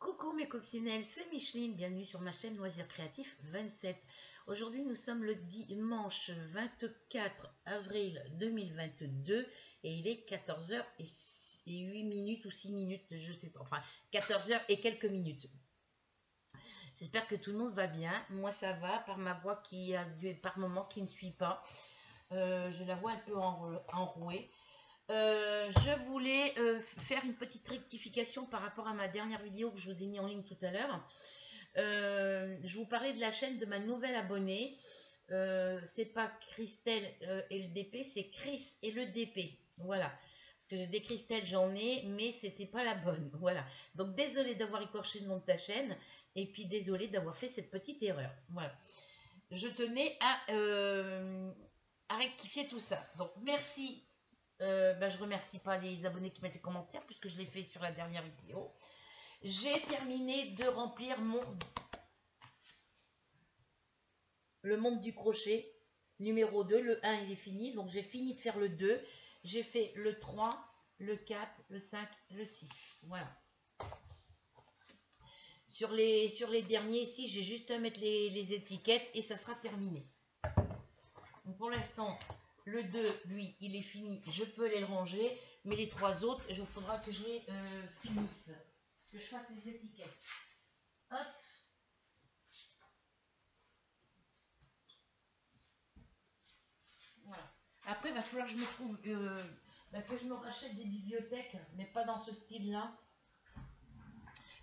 Coucou mes coccinelles, c'est Micheline, bienvenue sur ma chaîne Loisirs Créatifs 27. Aujourd'hui nous sommes le dimanche 24 avril 2022 et il est 14h et 8 minutes ou 6 minutes, je sais pas, enfin 14h et quelques minutes. J'espère que tout le monde va bien, moi ça va, par ma voix qui a dû, par moment qui ne suit pas. Euh, je la vois un peu enrouée. Euh, je voulais euh, faire une petite rectification par rapport à ma dernière vidéo que je vous ai mis en ligne tout à l'heure. Euh, je vous parlais de la chaîne de ma nouvelle abonnée. c'est pas Christelle et le DP, c'est Chris et le DP. Voilà. Parce que j'ai des Christelle, j'en ai, mais c'était pas la bonne. Voilà. Donc désolé d'avoir écorché le nom de ta chaîne. Et puis désolé d'avoir fait cette petite erreur. Voilà. Je tenais à, à rectifier tout ça. Donc merci euh, ben, je remercie pas les abonnés qui mettent des commentaires puisque je l'ai fait sur la dernière vidéo. J'ai terminé de remplir mon le monde du crochet numéro 2. Le 1 il est fini. Donc j'ai fini de faire le 2. J'ai fait le 3, le 4, le 5, le 6. Voilà. Sur les, sur les derniers ici, j'ai juste à mettre les, les étiquettes et ça sera terminé. Pour l'instant, le 2, lui, il est fini. Je peux les ranger. Mais les trois autres, il faudra que je les euh, finisse. Que je fasse les étiquettes. Hop. Voilà. Après, il va falloir que je me trouve... Euh, bah, que je me rachète des bibliothèques. Mais pas dans ce style-là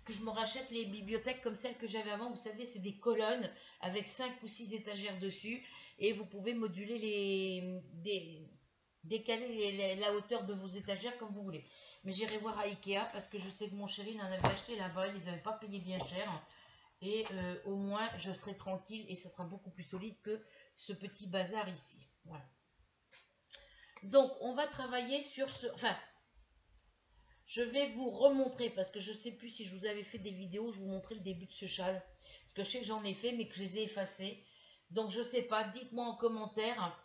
que je me rachète les bibliothèques comme celles que j'avais avant. Vous savez, c'est des colonnes avec 5 ou 6 étagères dessus. Et vous pouvez moduler les... décaler la hauteur de vos étagères comme vous voulez. Mais j'irai voir à Ikea parce que je sais que mon chéri en avait acheté là-bas. Ils n'avaient pas payé bien cher. Et euh, au moins, je serai tranquille et ça sera beaucoup plus solide que ce petit bazar ici. Voilà. Donc, on va travailler sur ce... Enfin, je vais vous remontrer, parce que je ne sais plus si je vous avais fait des vidéos, je vous montrais le début de ce châle. Parce que je sais que j'en ai fait, mais que je les ai effacés. Donc je ne sais pas, dites-moi en commentaire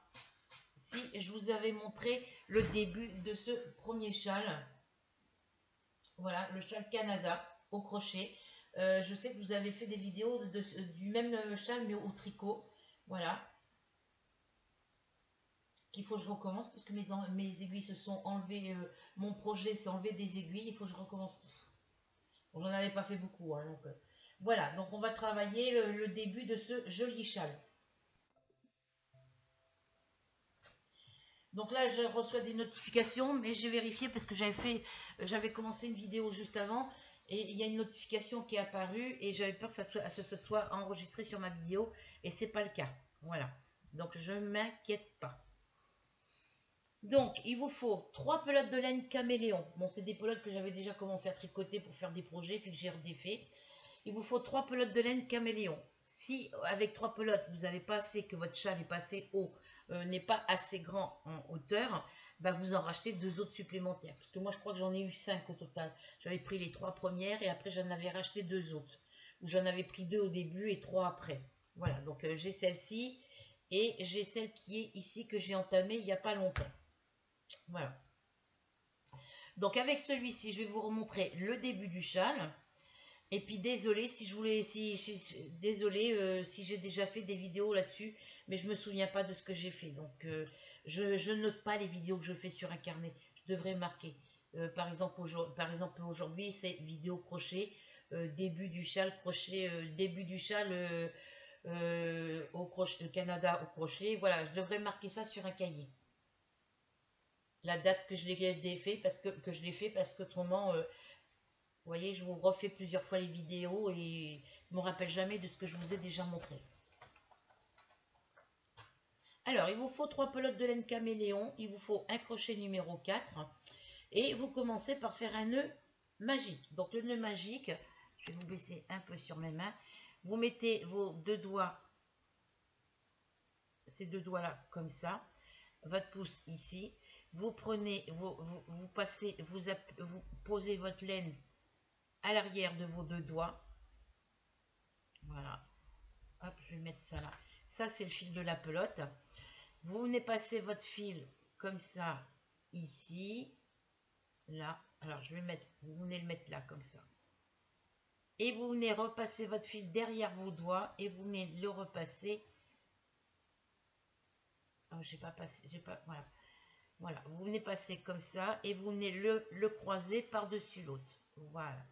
si je vous avais montré le début de ce premier châle. Voilà, le châle Canada au crochet. Euh, je sais que vous avez fait des vidéos du même châle, mais au tricot. Voilà, qu'il faut que je recommence parce que mes, aiguilles se sont enlevées, euh, mon projet s'est enlevé des aiguilles, il faut que je recommence tout. J'en avais pas fait beaucoup, hein, euh, voilà, donc on va travailler le, début de ce joli châle. Donc là, je reçois des notifications, mais j'ai vérifié parce que j'avais fait, euh, j'avais commencé une vidéo juste avant, et il y a une notification qui est apparue, et j'avais peur que ça soit, ce soit enregistré sur ma vidéo, et c'est pas le cas. Voilà. Donc je ne m'inquiète pas. Donc, il vous faut trois pelotes de laine caméléon. Bon, c'est des pelotes que j'avais déjà commencé à tricoter pour faire des projets, puis que j'ai redéfait. Il vous faut trois pelotes de laine caméléon. Si, avec trois pelotes, vous n'avez pas assez, que votre châle est pas assez haut, euh, n'est pas assez grand en hauteur, bah, vous en rachetez deux autres supplémentaires. Parce que moi, je crois que j'en ai eu cinq au total. J'avais pris les trois premières et après, j'en avais racheté deux autres. Ou j'en avais pris deux au début et trois après. Voilà, donc euh, j'ai celle-ci et j'ai celle qui est ici que j'ai entamée il n'y a pas longtemps. Voilà. Donc avec celui-ci, je vais vous remontrer le début du châle. Et puis désolé si je voulais, si, désolé euh, si j'ai déjà fait des vidéos là-dessus, mais je me souviens pas de ce que j'ai fait. Donc euh, je, je note pas les vidéos que je fais sur un carnet. Je devrais marquer. Euh, par exemple aujourd'hui, c'est vidéo crochet, début du châle crochet, début du châle au crochet, Canada au crochet. Voilà, je devrais marquer ça sur un cahier la date que je l'ai fait parce que, que je l'ai fait parce que autrement, euh, vous voyez, je vous refais plusieurs fois les vidéos et je ne me rappelle jamais de ce que je vous ai déjà montré. Alors, il vous faut trois pelotes de laine caméléon, il vous faut un crochet numéro 4 et vous commencez par faire un nœud magique. Donc, le nœud magique, je vais vous baisser un peu sur mes mains, vous mettez vos deux doigts, ces deux doigts-là, comme ça, votre pouce ici, vous prenez, vous, vous, passez, vous, vous posez votre laine à l'arrière de vos deux doigts. Voilà. Hop, je vais mettre ça là. Ça, c'est le fil de la pelote. Vous venez passer votre fil comme ça, ici, là. Alors, je vais mettre, vous venez le mettre là, comme ça. Et vous venez repasser votre fil derrière vos doigts et vous venez le repasser. Oh, j'ai pas passé, j'ai pas, voilà. Voilà, vous venez passer comme ça et vous venez le, le croiser par-dessus l'autre. Voilà.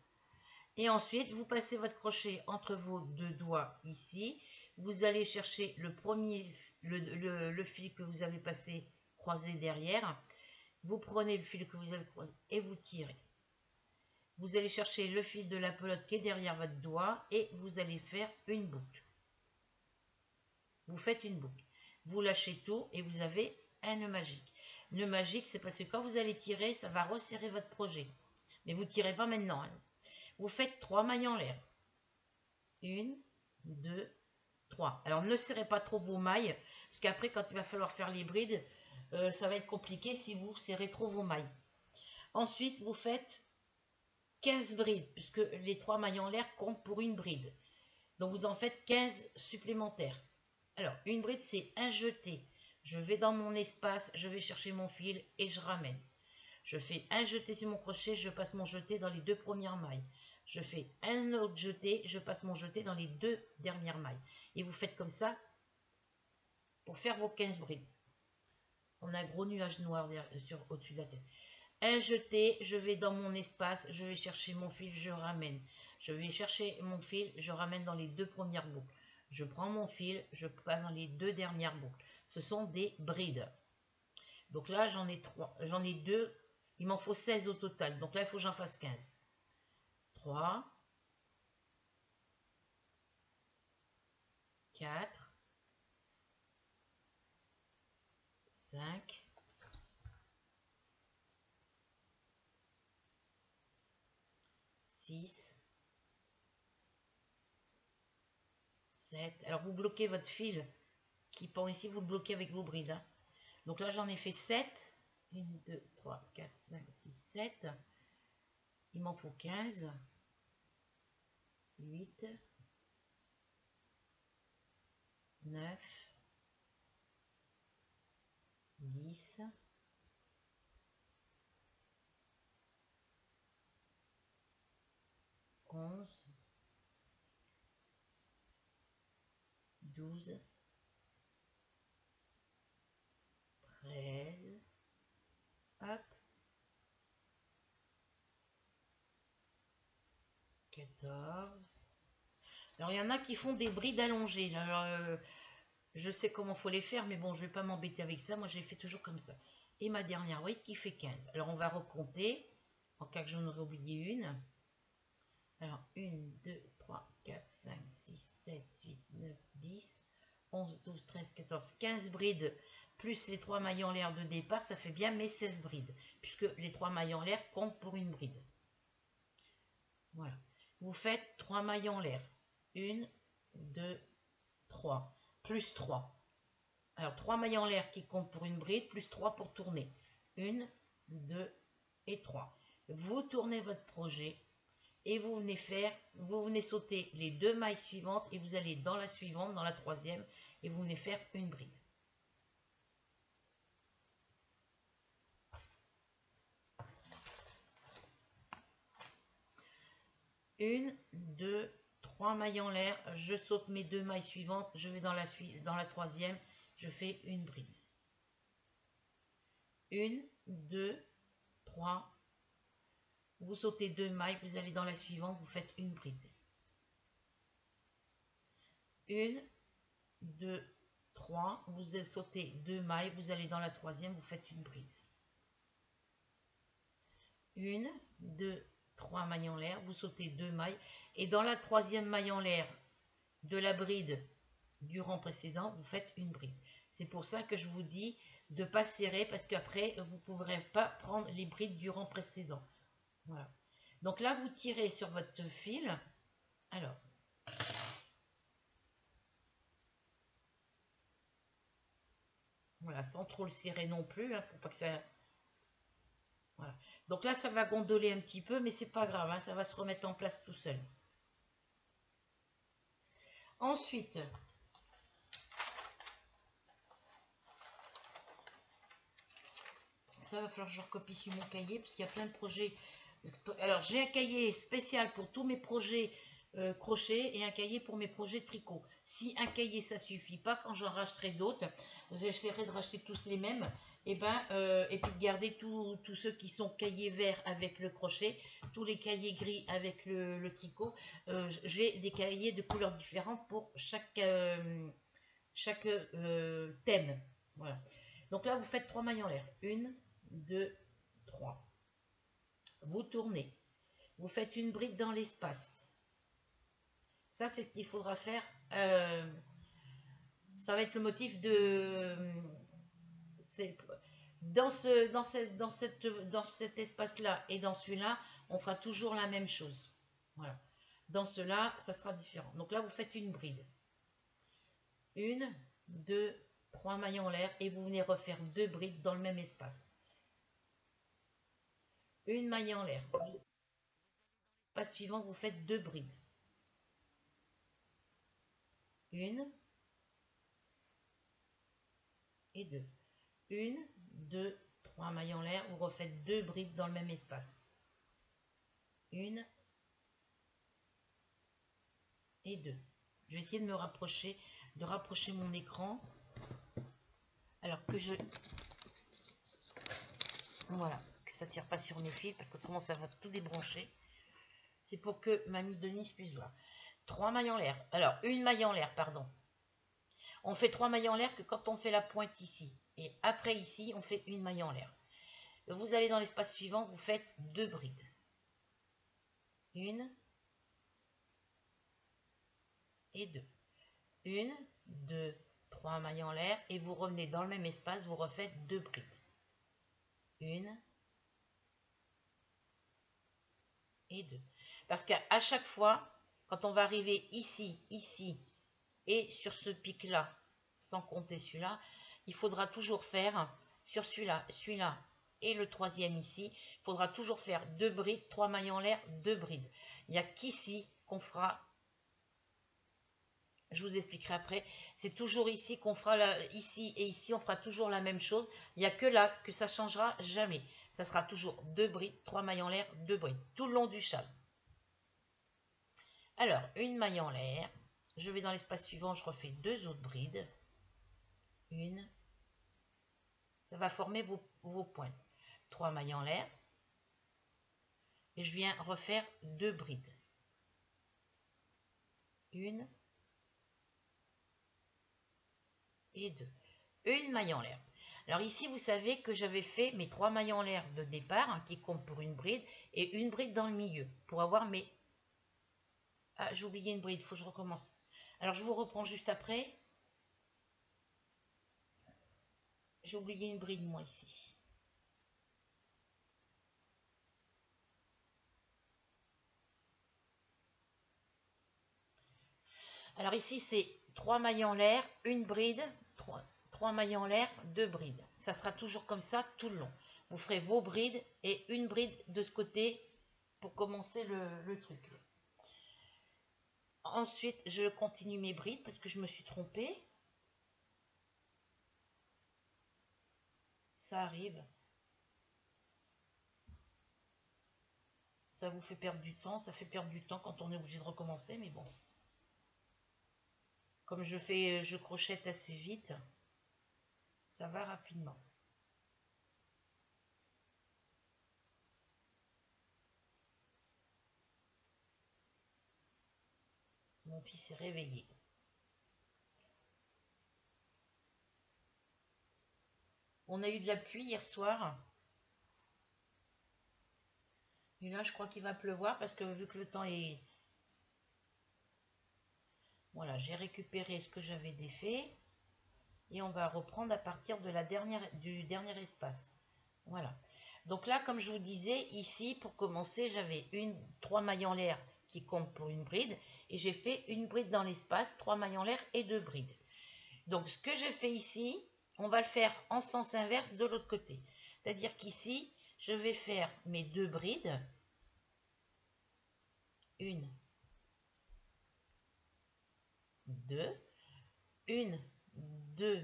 Et ensuite, vous passez votre crochet entre vos deux doigts ici. Vous allez chercher le premier, le, fil que vous avez passé croisé derrière. Vous prenez le fil que vous avez croisé et vous tirez. Vous allez chercher le fil de la pelote qui est derrière votre doigt et vous allez faire une boucle. Vous faites une boucle. Vous lâchez tout et vous avez un nœud magique. Nœud magique, c'est parce que quand vous allez tirer, ça va resserrer votre projet. Mais vous ne tirez pas maintenant. Hein. Vous faites trois mailles en l'air. Une, deux, trois. Alors ne serrez pas trop vos mailles, parce qu'après, quand il va falloir faire les brides, euh, ça va être compliqué si vous serrez trop vos mailles. Ensuite, vous faites 15 brides, puisque les trois mailles en l'air comptent pour une bride. Donc vous en faites 15 supplémentaires. Alors, une bride, c'est un jeté. Je vais dans mon espace, je vais chercher mon fil et je ramène. Je fais un jeté sur mon crochet, je passe mon jeté dans les deux premières mailles. Je fais un autre jeté, je passe mon jeté dans les deux dernières mailles. Et vous faites comme ça pour faire vos 15 brides. On a un gros nuage noir au-dessus de la tête. Un jeté, je vais dans mon espace, je vais chercher mon fil, je ramène. Je vais chercher mon fil, je ramène dans les deux premières boucles. Je prends mon fil, je passe dans les deux dernières boucles. Ce sont des brides. Donc là, j'en ai trois, j'en ai deux. Il m'en faut 16 au total. Donc là, il faut que j'en fasse 15. 3, 4, 5, 6, 7. Alors, vous bloquez votre fil qui pend ici, vous le bloquez avec vos brides. Hein. Donc là, j'en ai fait 7. 1, 2, 3, 4, 5, 6, 7. Il m'en faut 15. 8. 9. 10. 11, 12, 13, hop, 14. Alors, il y en a qui font des brides allongées. Alors, euh, je sais comment faut les faire, mais bon, je vais pas m'embêter avec ça. Moi, j'ai fait toujours comme ça. Et ma dernière bride qui fait 15. Alors, on va recompter, en cas que j'en aurais oublié une. Alors, 1, 2, 3, 4, 5, 6, 7, 8, 9, 10, 11, 12, 13, 14, 15 brides, plus les 3 mailles en l'air de départ, ça fait bien mes 16 brides, puisque les 3 mailles en l'air comptent pour une bride. Voilà. Vous faites 3 mailles en l'air. 1, 2, 3, plus 3. Alors, 3 mailles en l'air qui comptent pour une bride, plus 3 pour tourner. 1, 2 et 3. Vous tournez votre projet et vous venez faire, vous venez sauter les deux mailles suivantes et vous allez dans la suivante, dans la troisième, et vous venez faire une bride. Une, deux, mailles en l'air, je saute mes deux mailles suivantes, je vais dans la, dans la troisième, je fais une bride. Une, deux, trois, vous sautez deux mailles, vous allez dans la suivante, vous faites une bride. Une, deux, trois, vous sautez deux mailles, vous allez dans la troisième, vous faites une bride. Une, deux, trois mailles en l'air, vous sautez deux mailles, et dans la troisième maille en l'air de la bride du rang précédent, vous faites une bride. C'est pour ça que je vous dis de ne pas serrer, parce qu'après, vous ne pourrez pas prendre les brides du rang précédent. Donc là, vous tirez sur votre fil. Alors, voilà, sans trop le serrer non plus, hein, pour pas que ça... Voilà. Donc là, ça va gondoler un petit peu, mais c'est pas grave, hein, ça va se remettre en place tout seul. Ensuite, ça va falloir que je recopie sur mon cahier, parce y a plein de projets alors, j'ai un cahier spécial pour tous mes projets euh, crochet et un cahier pour mes projets tricot. Si un cahier ça suffit pas, quand j'en racheterai d'autres, j'essaierai de racheter tous les mêmes, et ben euh, et puis de garder tous ceux qui sont cahiers verts avec le crochet, tous les cahiers gris avec le, tricot. Euh, j'ai des cahiers de couleurs différentes pour chaque chaque thème. Voilà. Donc là vous faites trois mailles en l'air. Une, deux, trois. Vous tournez. Vous faites une bride dans l'espace ça, c'est ce qu'il faudra faire. Euh, ça va être le motif de... Dans, ce, dans, dans, cette, dans cet espace-là et dans celui-là, on fera toujours la même chose. Voilà. Dans cela, ça sera différent. Donc là, vous faites une bride. Une, deux, trois mailles en l'air et vous venez refaire deux brides dans le même espace. Une maille en l'air. Espace suivant, vous faites deux brides une et deux. Une, deux, trois mailles en l'air. Vous refaites deux brides dans le même espace. Une et deux. Je vais essayer de me rapprocher, de rapprocher mon écran. Alors que je... Voilà, que ça tire pas sur mes fils parce que autrement ça va tout débrancher. C'est pour que mamie Denise puisse voir. Trois mailles en l'air. Alors, une maille en l'air, pardon. On fait trois mailles en l'air que quand on fait la pointe ici. Et après ici, on fait une maille en l'air. Vous allez dans l'espace suivant, vous faites deux brides. Une et deux. Une, deux, trois mailles en l'air et vous revenez dans le même espace, vous refaites deux brides. Une et deux. Parce qu'à chaque fois, quand on va arriver ici, ici et sur ce pic-là, sans compter celui-là, il faudra toujours faire sur celui-là, celui-là et le troisième ici, il faudra toujours faire deux brides, trois mailles en l'air, deux brides. Il n'y a qu'ici qu'on fera, je vous expliquerai après, c'est toujours ici qu'on fera, la, ici et ici, on fera toujours la même chose. Il n'y a que là que ça changera jamais. Ça sera toujours deux brides, trois mailles en l'air, deux brides, tout le long du châle. Alors, une maille en l'air. Je vais dans l'espace suivant, je refais deux autres brides. Une. Ça va former vos, vos pointes. Trois mailles en l'air. Et je viens refaire deux brides. Une. Et deux. Une maille en l'air. Alors ici, vous savez que j'avais fait mes trois mailles en l'air de départ, hein, qui comptent pour une bride, et une bride dans le milieu, pour avoir mes ah, j'ai oublié une bride, il faut que je recommence. Alors, je vous reprends juste après. J'ai oublié une bride, moi, ici. Alors ici, c'est trois mailles en l'air, une bride, trois, mailles en l'air, deux brides. Ça sera toujours comme ça tout le long. Vous ferez vos brides et une bride de ce côté pour commencer le, le truc. Ensuite, je continue mes brides parce que je me suis trompée. Ça arrive. Ça vous fait perdre du temps. Ça fait perdre du temps quand on est obligé de recommencer, mais bon. Comme je fais, je crochette assez vite, ça va rapidement. Mon fils est réveillé. On a eu de la pluie hier soir. Et là, je crois qu'il va pleuvoir parce que vu que le temps est... Voilà, j'ai récupéré ce que j'avais défait. Et on va reprendre à partir de la dernière, du dernier espace. Voilà. Donc là, comme je vous disais, ici, pour commencer, j'avais une trois mailles en l'air qui compte pour une bride et j'ai fait une bride dans l'espace, trois mailles en l'air et deux brides. Donc ce que j'ai fait ici, on va le faire en sens inverse de l'autre côté. C'est-à-dire qu'ici, je vais faire mes deux brides. Une, deux, une, deux,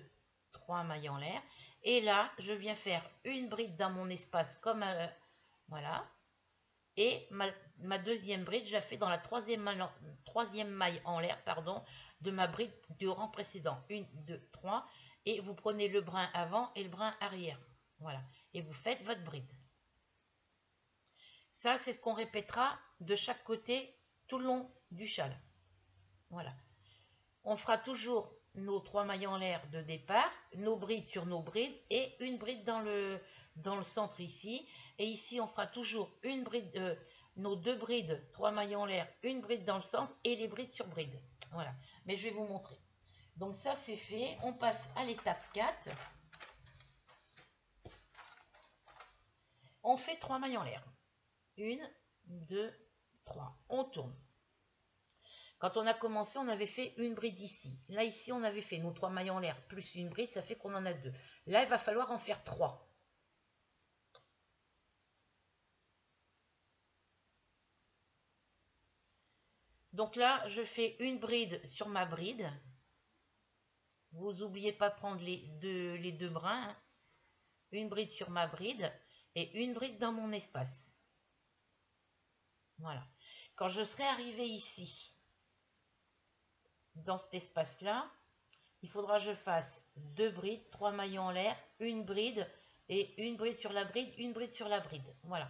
trois mailles en l'air. Et là, je viens faire une bride dans mon espace comme... Euh, voilà Et ma, deuxième bride, je la fais dans la troisième, troisième maille en l'air pardon, de ma bride du rang précédent. Une, deux, trois. Et vous prenez le brin avant et le brin arrière. Voilà. Et vous faites votre bride. Ça, c'est ce qu'on répétera de chaque côté tout le long du châle. Voilà. On fera toujours nos trois mailles en l'air de départ, nos brides sur nos brides et une bride dans le, centre ici. Et ici, on fera toujours une bride, euh, nos deux brides, trois mailles en l'air, une bride dans le centre et les brides sur bride. Voilà. Mais je vais vous montrer. Donc ça, c'est fait. On passe à l'étape 4. On fait trois mailles en l'air. Une, deux, trois. On tourne. Quand on a commencé, on avait fait une bride ici. Là, ici, on avait fait nos trois mailles en l'air plus une bride, ça fait qu'on en a deux. Là, il va falloir en faire trois. Donc là, je fais une bride sur ma bride. Vous n'oubliez pas prendre les deux, les deux brins. Hein. Une bride sur ma bride et une bride dans mon espace. Voilà. Quand je serai arrivé ici, dans cet espace-là, il faudra que je fasse deux brides, trois maillons en l'air, une bride et une bride sur la bride, une bride sur la bride. Voilà.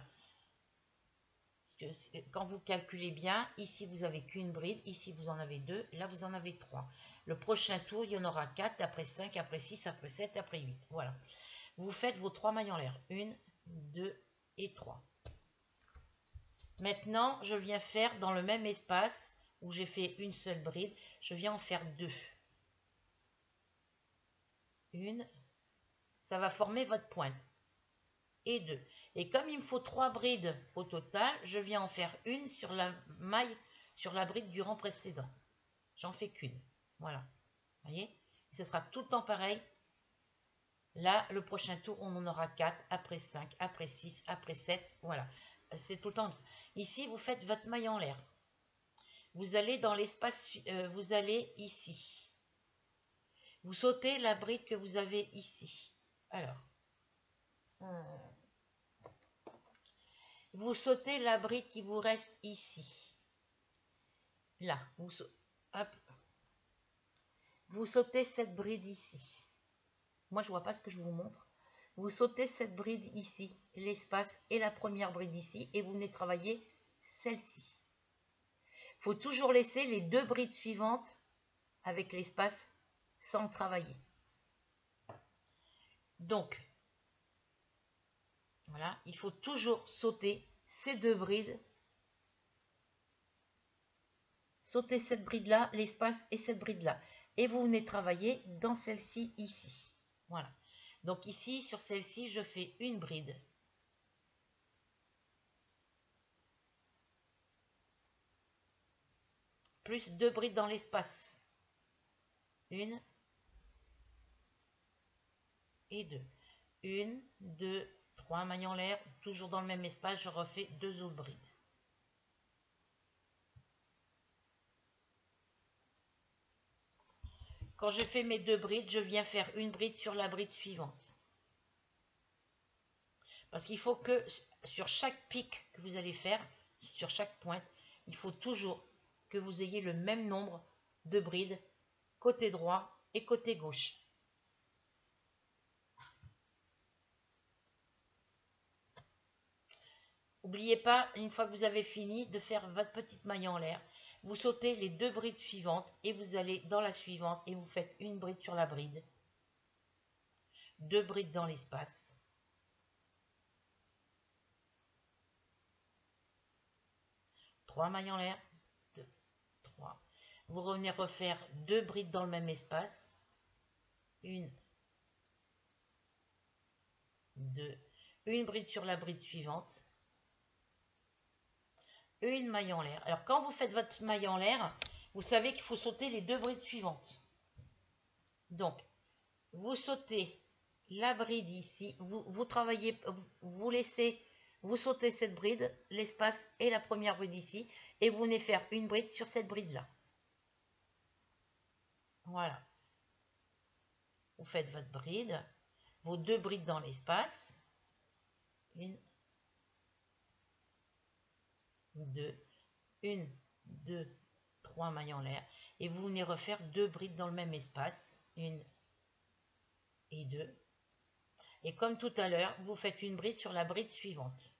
Quand vous calculez bien, ici vous avez qu'une bride, ici vous en avez deux, là vous en avez trois. Le prochain tour, il y en aura quatre, après cinq, après six, après sept, après huit. Voilà. Vous faites vos trois mailles en l'air. Une, deux et trois. Maintenant, je viens faire dans le même espace où j'ai fait une seule bride, je viens en faire deux. Une, ça va former votre pointe. Et deux. Et comme il me faut trois brides au total, je viens en faire une sur la maille, sur la bride du rang précédent. J'en fais qu'une. Voilà. Vous voyez? Ce sera tout le temps pareil. Là, le prochain tour, on en aura quatre, après cinq, après six, après sept. Voilà. C'est tout le temps. Ici, vous faites votre maille en l'air. Vous allez dans l'espace, euh, vous allez ici. Vous sautez la bride que vous avez ici. Alors, vous sautez la bride qui vous reste ici. Là, vous, sautez cette bride ici. Moi, je vois pas ce que je vous montre. Vous sautez cette bride ici, l'espace et la première bride ici, et vous venez travailler celle-ci faut toujours laisser les deux brides suivantes avec l'espace sans travailler. Donc, voilà, il faut toujours sauter ces deux brides. Sauter cette bride-là, l'espace et cette bride-là. Et vous venez travailler dans celle-ci ici. Voilà. Donc ici, sur celle-ci, je fais une bride. plus deux brides dans l'espace. Une et deux. Une, deux, trois mailles en l'air, toujours dans le même espace, je refais deux autres brides. Quand je fais mes deux brides, je viens faire une bride sur la bride suivante. Parce qu'il faut que sur chaque pic que vous allez faire, sur chaque pointe, il faut toujours que vous ayez le même nombre de brides côté droit et côté gauche. N'oubliez pas, une fois que vous avez fini, de faire votre petite maille en l'air. Vous sautez les deux brides suivantes et vous allez dans la suivante et vous faites une bride sur la bride. Deux brides dans l'espace. Trois mailles en l'air. Vous revenez refaire deux brides dans le même espace. Une, deux, une bride sur la bride suivante. Une maille en l'air. Alors quand vous faites votre maille en l'air, vous savez qu'il faut sauter les deux brides suivantes. Donc, vous sautez la bride ici, vous, travaillez, vous laissez, vous sautez cette bride, l'espace et la première bride ici, et vous venez faire une bride sur cette bride là. Voilà. Vous faites votre bride, vos deux brides dans l'espace. Une 2, 1, 2, 3 mailles en l'air. Et vous venez refaire deux brides dans le même espace. Une et deux. Et comme tout à l'heure, vous faites une bride sur la bride suivante.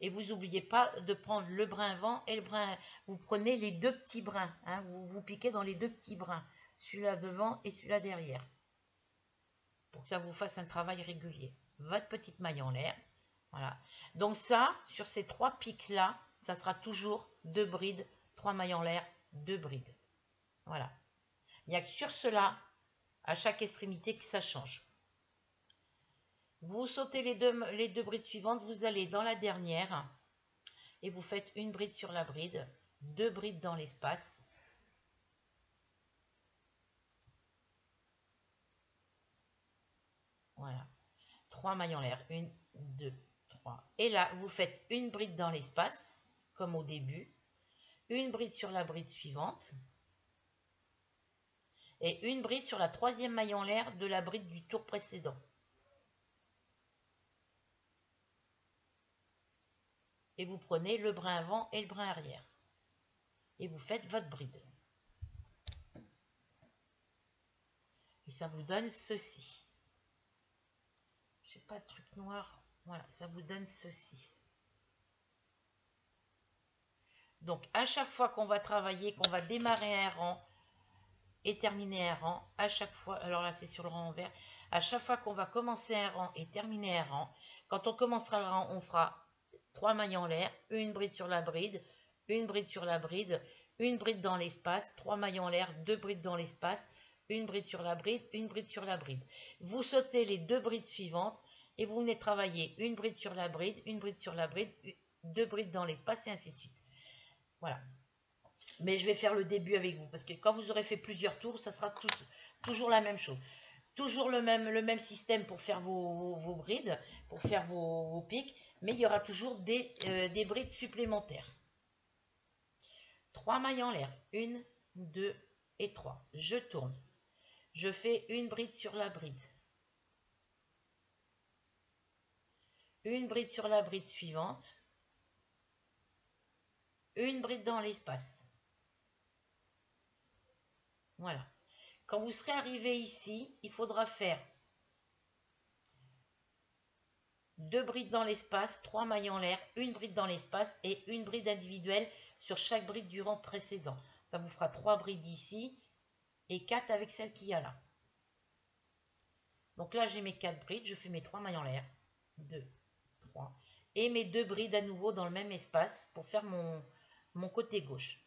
Et vous n'oubliez pas de prendre le brin avant et le brin. Vous prenez les deux petits brins. Hein, vous vous piquez dans les deux petits brins. Celui-là devant et celui-là derrière. Pour que ça vous fasse un travail régulier. Votre petite maille en l'air. Voilà. Donc ça, sur ces trois pics-là, ça sera toujours deux brides, trois mailles en l'air, deux brides. Voilà. Il n'y a que sur cela, à chaque extrémité, que ça change. Vous sautez les deux, les deux brides suivantes, vous allez dans la dernière et vous faites une bride sur la bride, deux brides dans l'espace. Voilà. Trois mailles en l'air. Une, deux. Et là, vous faites une bride dans l'espace, comme au début. Une bride sur la bride suivante. Et une bride sur la troisième maille en l'air de la bride du tour précédent. et vous prenez le brin avant et le brin arrière. Et vous faites votre bride. Et ça vous donne ceci. Je sais pas de truc noir. Voilà, ça vous donne ceci. Donc, à chaque fois qu'on va travailler, qu'on va démarrer un rang et terminer un rang, à chaque fois, alors là c'est sur le rang vert, à chaque fois qu'on va commencer un rang et terminer un rang, quand on commencera le rang, on fera 3 mailles en l'air, une bride sur la bride, une bride sur la bride, une bride dans l'espace, 3 mailles en l'air, deux brides dans l'espace, une bride sur la bride, une bride sur la bride. Vous sautez les deux brides suivantes et vous venez travailler une bride sur la bride, une bride sur la bride, deux brides dans l'espace et ainsi de suite. Voilà. Mais je vais faire le début avec vous parce que quand vous aurez fait plusieurs tours, ça sera toujours la même chose. Toujours le même, système pour faire vos, brides, pour faire vos, vos pics mais il y aura toujours des, euh, des brides supplémentaires. Trois mailles en l'air, une, deux et trois. Je tourne. Je fais une bride sur la bride. Une bride sur la bride suivante. Une bride dans l'espace. Voilà. Quand vous serez arrivé ici, il faudra faire deux brides dans l'espace, trois mailles en l'air, une bride dans l'espace et une bride individuelle sur chaque bride du rang précédent. Ça vous fera trois brides ici et quatre avec celle qu'il y a là. Donc là, j'ai mes quatre brides, je fais mes trois mailles en l'air. Et mes deux brides à nouveau dans le même espace pour faire mon, côté gauche.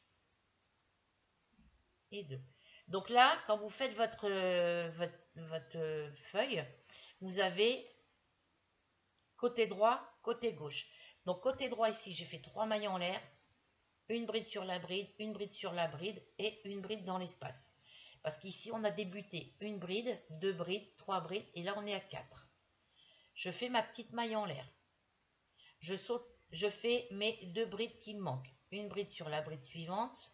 Et deux. Donc là, quand vous faites votre, feuille, vous avez Côté droit, côté gauche. Donc côté droit ici, j'ai fait trois mailles en l'air, une bride sur la bride, une bride sur la bride et une bride dans l'espace. Parce qu'ici, on a débuté une bride, deux brides, trois brides et là, on est à quatre. Je fais ma petite maille en l'air. Je fais mes deux brides qui me manquent. Une bride sur la bride suivante,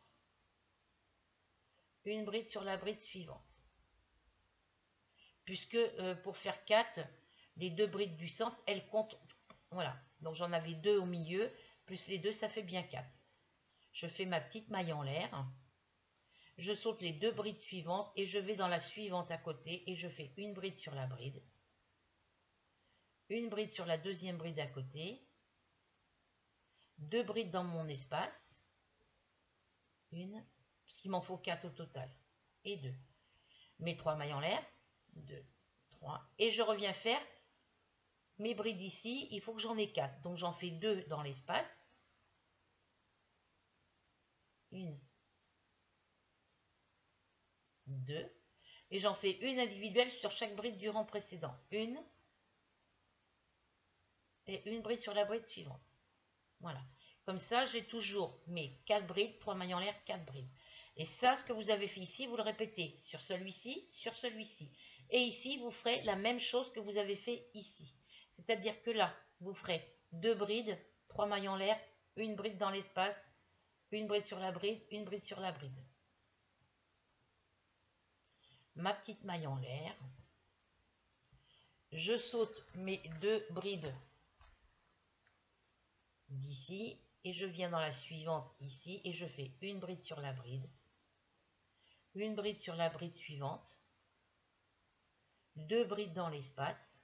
une bride sur la bride suivante. Puisque euh, pour faire quatre les deux brides du centre, elles comptent. Voilà, donc j'en avais deux au milieu, plus les deux, ça fait bien quatre. Je fais ma petite maille en l'air. Je saute les deux brides suivantes et je vais dans la suivante à côté et je fais une bride sur la bride. Une bride sur la deuxième bride à côté. Deux brides dans mon espace. Une, puisqu'il m'en faut quatre au total. Et deux. Mes trois mailles en l'air. Deux, trois. Et je reviens faire mes brides ici, il faut que j'en ai quatre. Donc j'en fais deux dans l'espace. Une, deux. Et j'en fais une individuelle sur chaque bride du rang précédent. Une et une bride sur la bride suivante. Voilà. Comme ça, j'ai toujours mes quatre brides, trois mailles en l'air, quatre brides. Et ça, ce que vous avez fait ici, vous le répétez sur celui-ci, sur celui-ci. Et ici, vous ferez la même chose que vous avez fait ici. C'est-à-dire que là, vous ferez deux brides, trois mailles en l'air, une bride dans l'espace, une bride sur la bride, une bride sur la bride. Ma petite maille en l'air. Je saute mes deux brides d'ici et je viens dans la suivante ici et je fais une bride sur la bride, une bride sur la bride suivante, deux brides dans l'espace,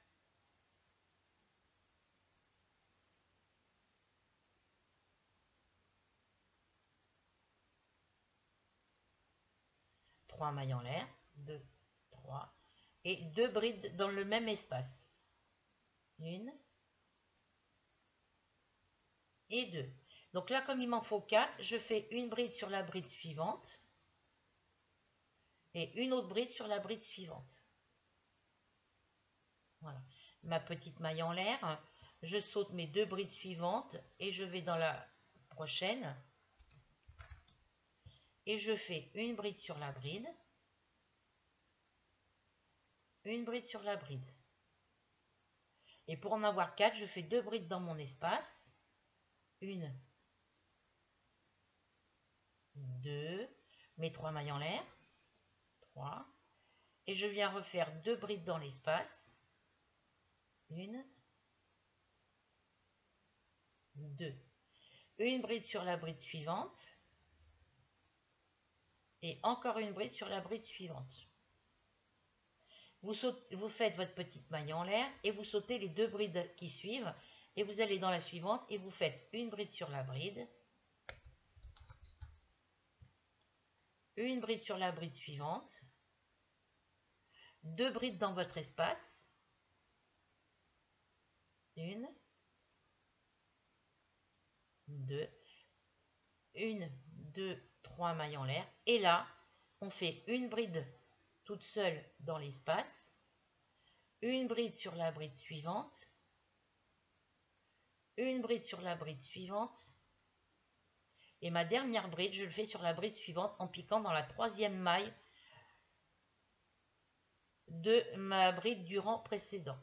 trois mailles en l'air, deux, trois, et deux brides dans le même espace. Une et deux. Donc là, comme il m'en faut quatre, je fais une bride sur la bride suivante et une autre bride sur la bride suivante. Voilà. Ma petite maille en l'air, je saute mes deux brides suivantes et je vais dans la prochaine et je fais une bride sur la bride, une bride sur la bride. Et pour en avoir quatre, je fais deux brides dans mon espace, une, deux, mes trois mailles en l'air, trois, et je viens refaire deux brides dans l'espace, une, deux, une bride sur la bride suivante, et encore une bride sur la bride suivante. Vous, vous faites votre petite maille en l'air et vous sautez les deux brides qui suivent et vous allez dans la suivante et vous faites une bride sur la bride, une bride sur la bride suivante, deux brides dans votre espace, une, deux, une, deux, trois mailles en l'air. Et là, on fait une bride toute seule dans l'espace, une bride sur la bride suivante, une bride sur la bride suivante, et ma dernière bride, je le fais sur la bride suivante en piquant dans la troisième maille de ma bride du rang précédent.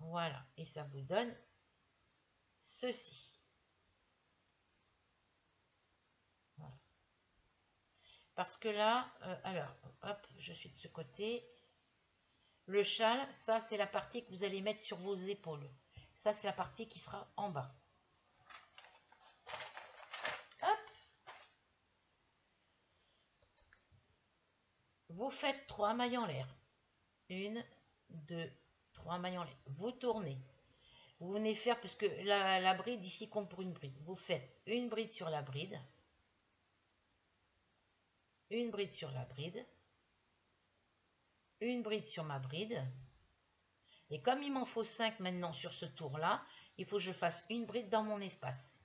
Voilà, et ça vous donne ceci. Parce que là, euh, alors, hop, je suis de ce côté. Le châle, ça c'est la partie que vous allez mettre sur vos épaules. Ça c'est la partie qui sera en bas. Vous faites trois mailles en l'air. Une, deux, trois mailles en l'air. Vous tournez. Vous venez faire, parce que la bride ici compte pour une bride. Vous faites une bride sur la bride une bride sur la bride, une bride sur ma bride, et comme il m'en faut 5 maintenant sur ce tour-là, il faut que je fasse une bride dans mon espace.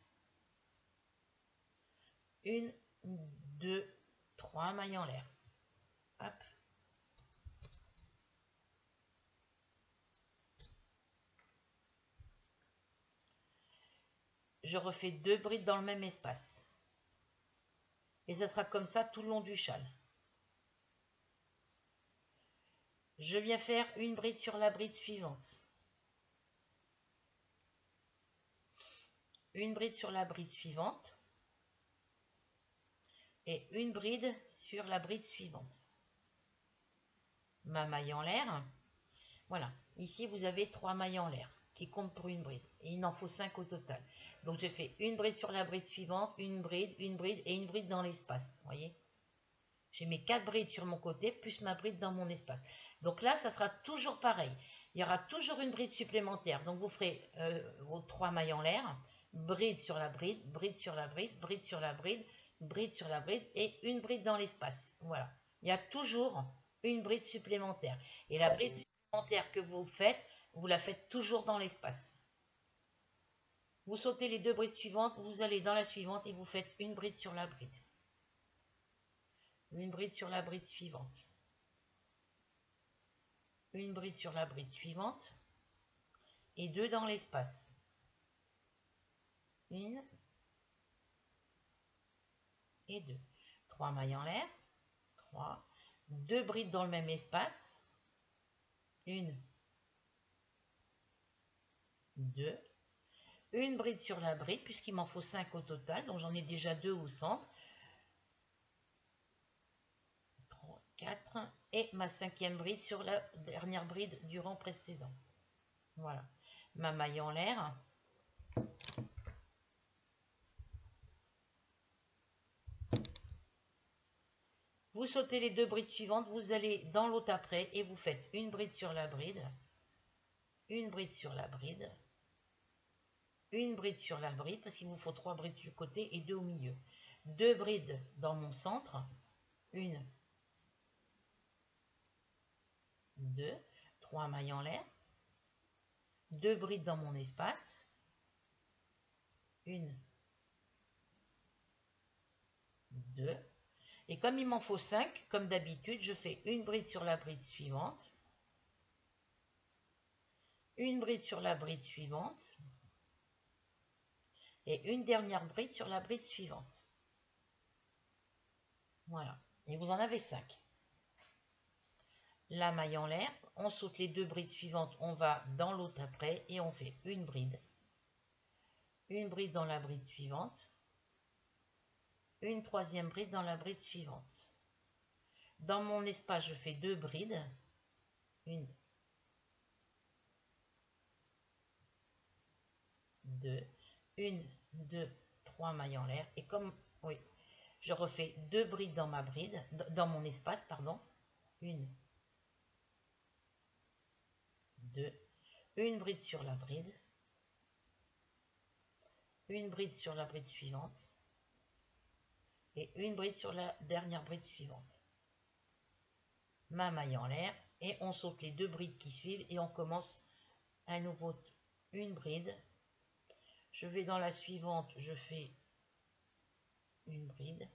Une, deux, trois mailles en l'air. Hop. Je refais deux brides dans le même espace. Et ce sera comme ça tout le long du châle. Je viens faire une bride sur la bride suivante. Une bride sur la bride suivante. Et une bride sur la bride suivante. Ma maille en l'air. Voilà. Ici, vous avez trois mailles en l'air qui comptent pour une bride. Et il en faut cinq au total. Donc j'ai fait une bride sur la bride suivante, une bride, une bride et une bride dans l'espace. voyez? J'ai mes quatre brides sur mon côté, plus ma bride dans mon espace. Donc là, ça sera toujours pareil. Il y aura toujours une bride supplémentaire. Donc vous ferez euh, vos trois mailles en l'air, bride sur la bride, bride sur la bride, bride sur la bride, bride sur la bride et une bride dans l'espace. Voilà. Il y a toujours une bride supplémentaire. Et la bride supplémentaire que vous faites, vous la faites toujours dans l'espace. Vous sautez les deux brides suivantes, vous allez dans la suivante et vous faites une bride sur la bride. Une bride sur la bride suivante. Une bride sur la bride suivante. Et deux dans l'espace. Une et deux. Trois mailles en l'air. Trois. Deux brides dans le même espace. Une. Deux une bride sur la bride, puisqu'il m'en faut 5 au total, donc j'en ai déjà deux au centre. 4 et ma cinquième bride sur la dernière bride du rang précédent. Voilà, ma maille en l'air. Vous sautez les deux brides suivantes, vous allez dans l'autre après et vous faites une bride sur la bride, une bride sur la bride, une bride sur la bride, parce qu'il vous faut trois brides du côté et deux au milieu. Deux brides dans mon centre, une deux, trois mailles en l'air, deux brides dans mon espace, une, deux, et comme il m'en faut cinq, comme d'habitude, je fais une bride sur la bride suivante, une bride sur la bride suivante, et une dernière bride sur la bride suivante. Voilà. Et vous en avez 5. La maille en l'air, on saute les deux brides suivantes, on va dans l'autre après et on fait une bride. Une bride dans la bride suivante. Une troisième bride dans la bride suivante. Dans mon espace, je fais deux brides. Une, deux, une, deux, trois mailles en l'air. Et comme, oui, je refais deux brides dans ma bride, dans mon espace, pardon. Une, une bride sur la bride, une bride sur la bride suivante et une bride sur la dernière bride suivante. Ma maille en l'air et on saute les deux brides qui suivent et on commence à nouveau une bride je vais dans la suivante, je fais une bride.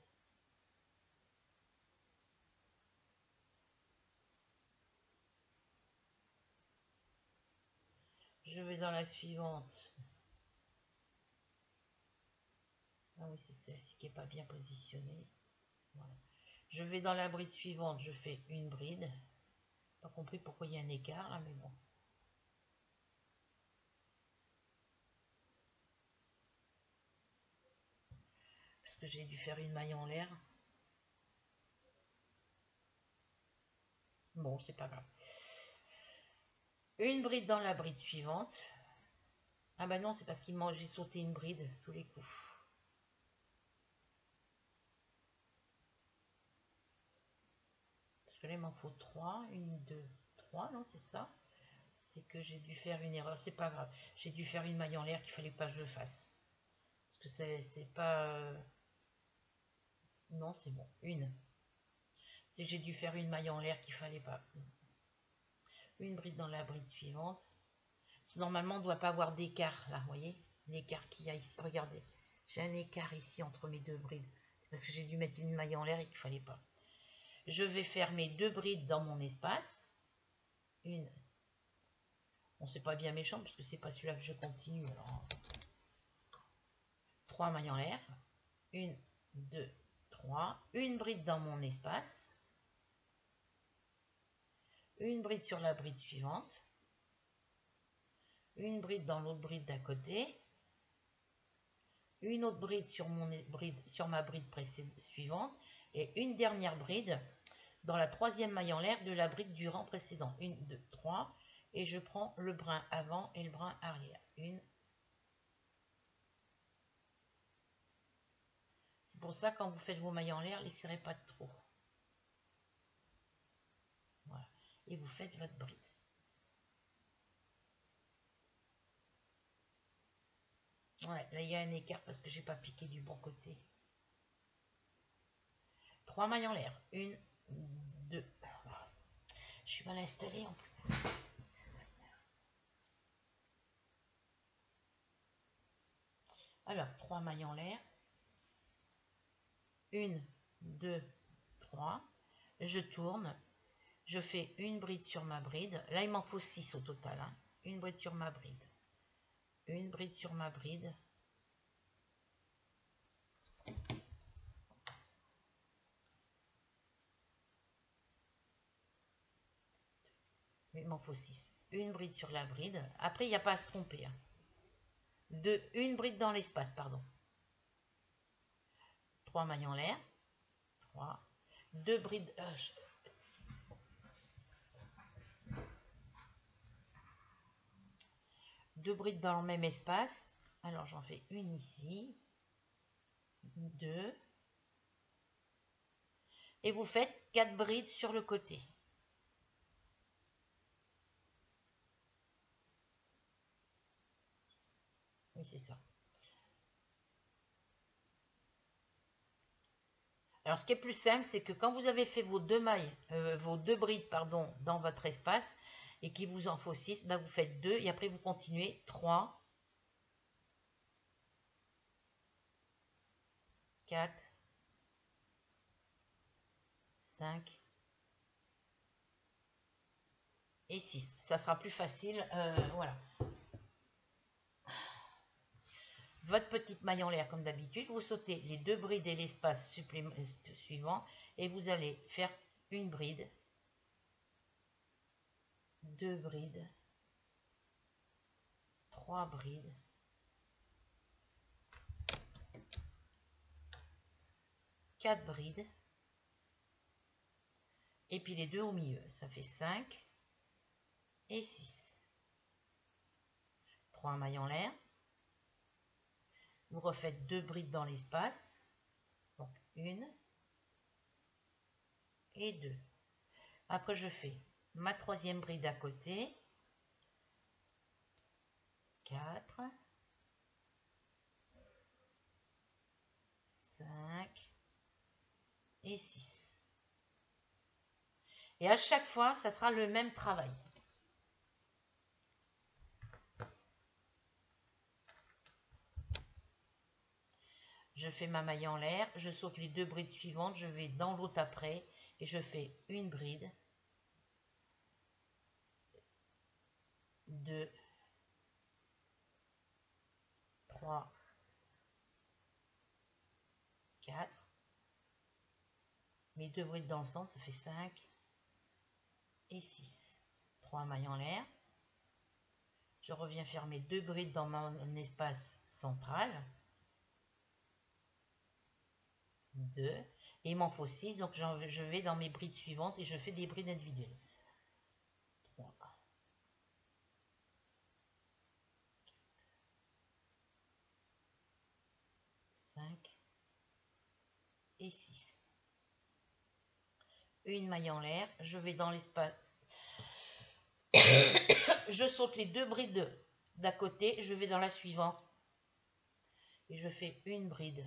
Je vais dans la suivante. Ah oui, c'est celle-ci qui n'est pas bien positionnée. Je vais dans la bride suivante, je fais une bride. Pas compris pourquoi il y a un écart là, mais bon. que j'ai dû faire une maille en l'air. Bon, c'est pas grave. Une bride dans la bride suivante. Ah bah non, c'est parce qu'il j'ai sauté une bride tous les coups. Parce que là, il m'en faut trois. Une, deux, trois, non, c'est ça. C'est que j'ai dû faire une erreur. C'est pas grave. J'ai dû faire une maille en l'air qu'il fallait pas que je fasse. Parce que c'est pas... Euh, non, c'est bon. Une. J'ai dû faire une maille en l'air qu'il fallait pas. Une bride dans la bride suivante. Normalement, on ne doit pas avoir d'écart là, vous voyez L'écart qu'il y a ici. Regardez, j'ai un écart ici entre mes deux brides. C'est parce que j'ai dû mettre une maille en l'air et qu'il fallait pas. Je vais faire mes deux brides dans mon espace. Une. Bon, c'est pas bien méchant parce que c'est pas celui-là que je continue. Alors, trois mailles en l'air. Une, deux, une bride dans mon espace, une bride sur la bride suivante, une bride dans l'autre bride d'à côté, une autre bride sur, mon bride, sur ma bride suivante et une dernière bride dans la troisième maille en l'air de la bride du rang précédent. Une, deux, trois. Et je prends le brin avant et le brin arrière. Une, pour ça, quand vous faites vos mailles en l'air, les serrez pas trop. Voilà. Et vous faites votre bride. Ouais, là il y a un écart parce que j'ai pas piqué du bon côté. Trois mailles en l'air. Une, deux. Je suis mal installée en plus. Alors, trois mailles en l'air. 1, 2, 3. Je tourne. Je fais une bride sur ma bride. Là, il m'en faut 6 au total. Hein. Une bride sur ma bride. Une bride sur ma bride. Il m'en faut 6. Une bride sur la bride. Après, il n'y a pas à se tromper. Hein. De, une bride dans l'espace, pardon. 3 mailles en l'air, 3, 2 brides, euh, deux brides dans le même espace, alors j'en fais une ici, deux, et vous faites 4 brides sur le côté. Oui, c'est ça. Alors, ce qui est plus simple, c'est que quand vous avez fait vos deux mailles, euh, vos deux brides, pardon, dans votre espace, et qu'il vous en faut 6, ben vous faites 2, et après vous continuez 3, 4, 5 et 6. Ça sera plus facile. Euh, voilà. Votre petite maille en l'air comme d'habitude. Vous sautez les deux brides et l'espace suivant et vous allez faire une bride, deux brides, trois brides, quatre brides, et puis les deux au milieu. Ça fait 5 et 6. 3 mailles en l'air. Vous refaites deux brides dans l'espace. Donc une et deux. Après, je fais ma troisième bride à côté. 4, 5 et 6. Et à chaque fois, ça sera le même travail. Je fais ma maille en l'air, je saute les deux brides suivantes, je vais dans l'autre après et je fais une bride, deux, trois, quatre, mes deux brides dans le centre, ça fait cinq, et 6. 3 mailles en l'air. Je reviens fermer deux brides dans mon espace central. 2. Et il m'en faut 6, donc je vais dans mes brides suivantes et je fais des brides individuelles. 3. 5 et 6 une maille en l'air, je vais dans l'espace, je saute les deux brides d'à côté, je vais dans la suivante. Et je fais une bride,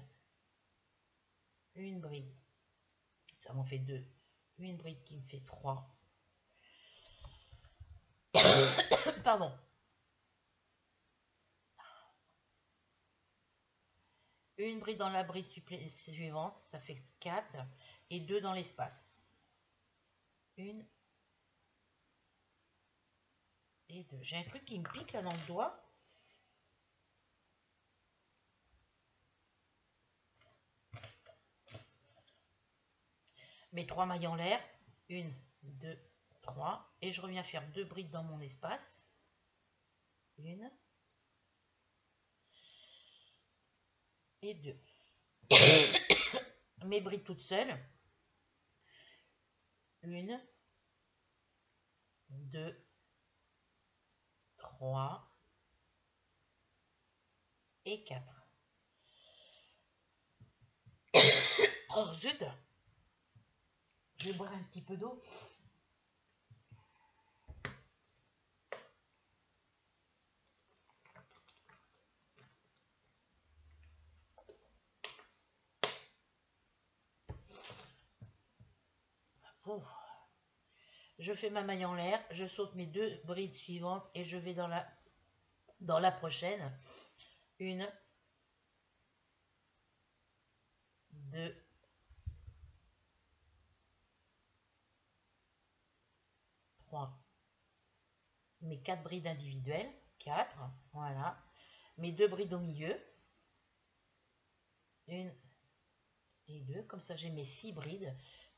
une bride, ça m'en fait deux, une bride qui me fait trois, pardon, une bride dans la bride suivante, ça fait 4 et deux dans l'espace une et deux. J'ai un truc qui me pique là dans le doigt. Mes trois mailles en l'air, une, deux, trois, et je reviens faire deux brides dans mon espace. Une et deux. Mes brides toutes seules une, deux, trois et quatre. oh zut Je vais boire un petit peu d'eau. Je fais ma maille en l'air, je saute mes deux brides suivantes et je vais dans la, dans la prochaine. Une, deux, trois. Mes quatre brides individuelles, quatre, voilà. Mes deux brides au milieu, une et deux, comme ça j'ai mes six brides.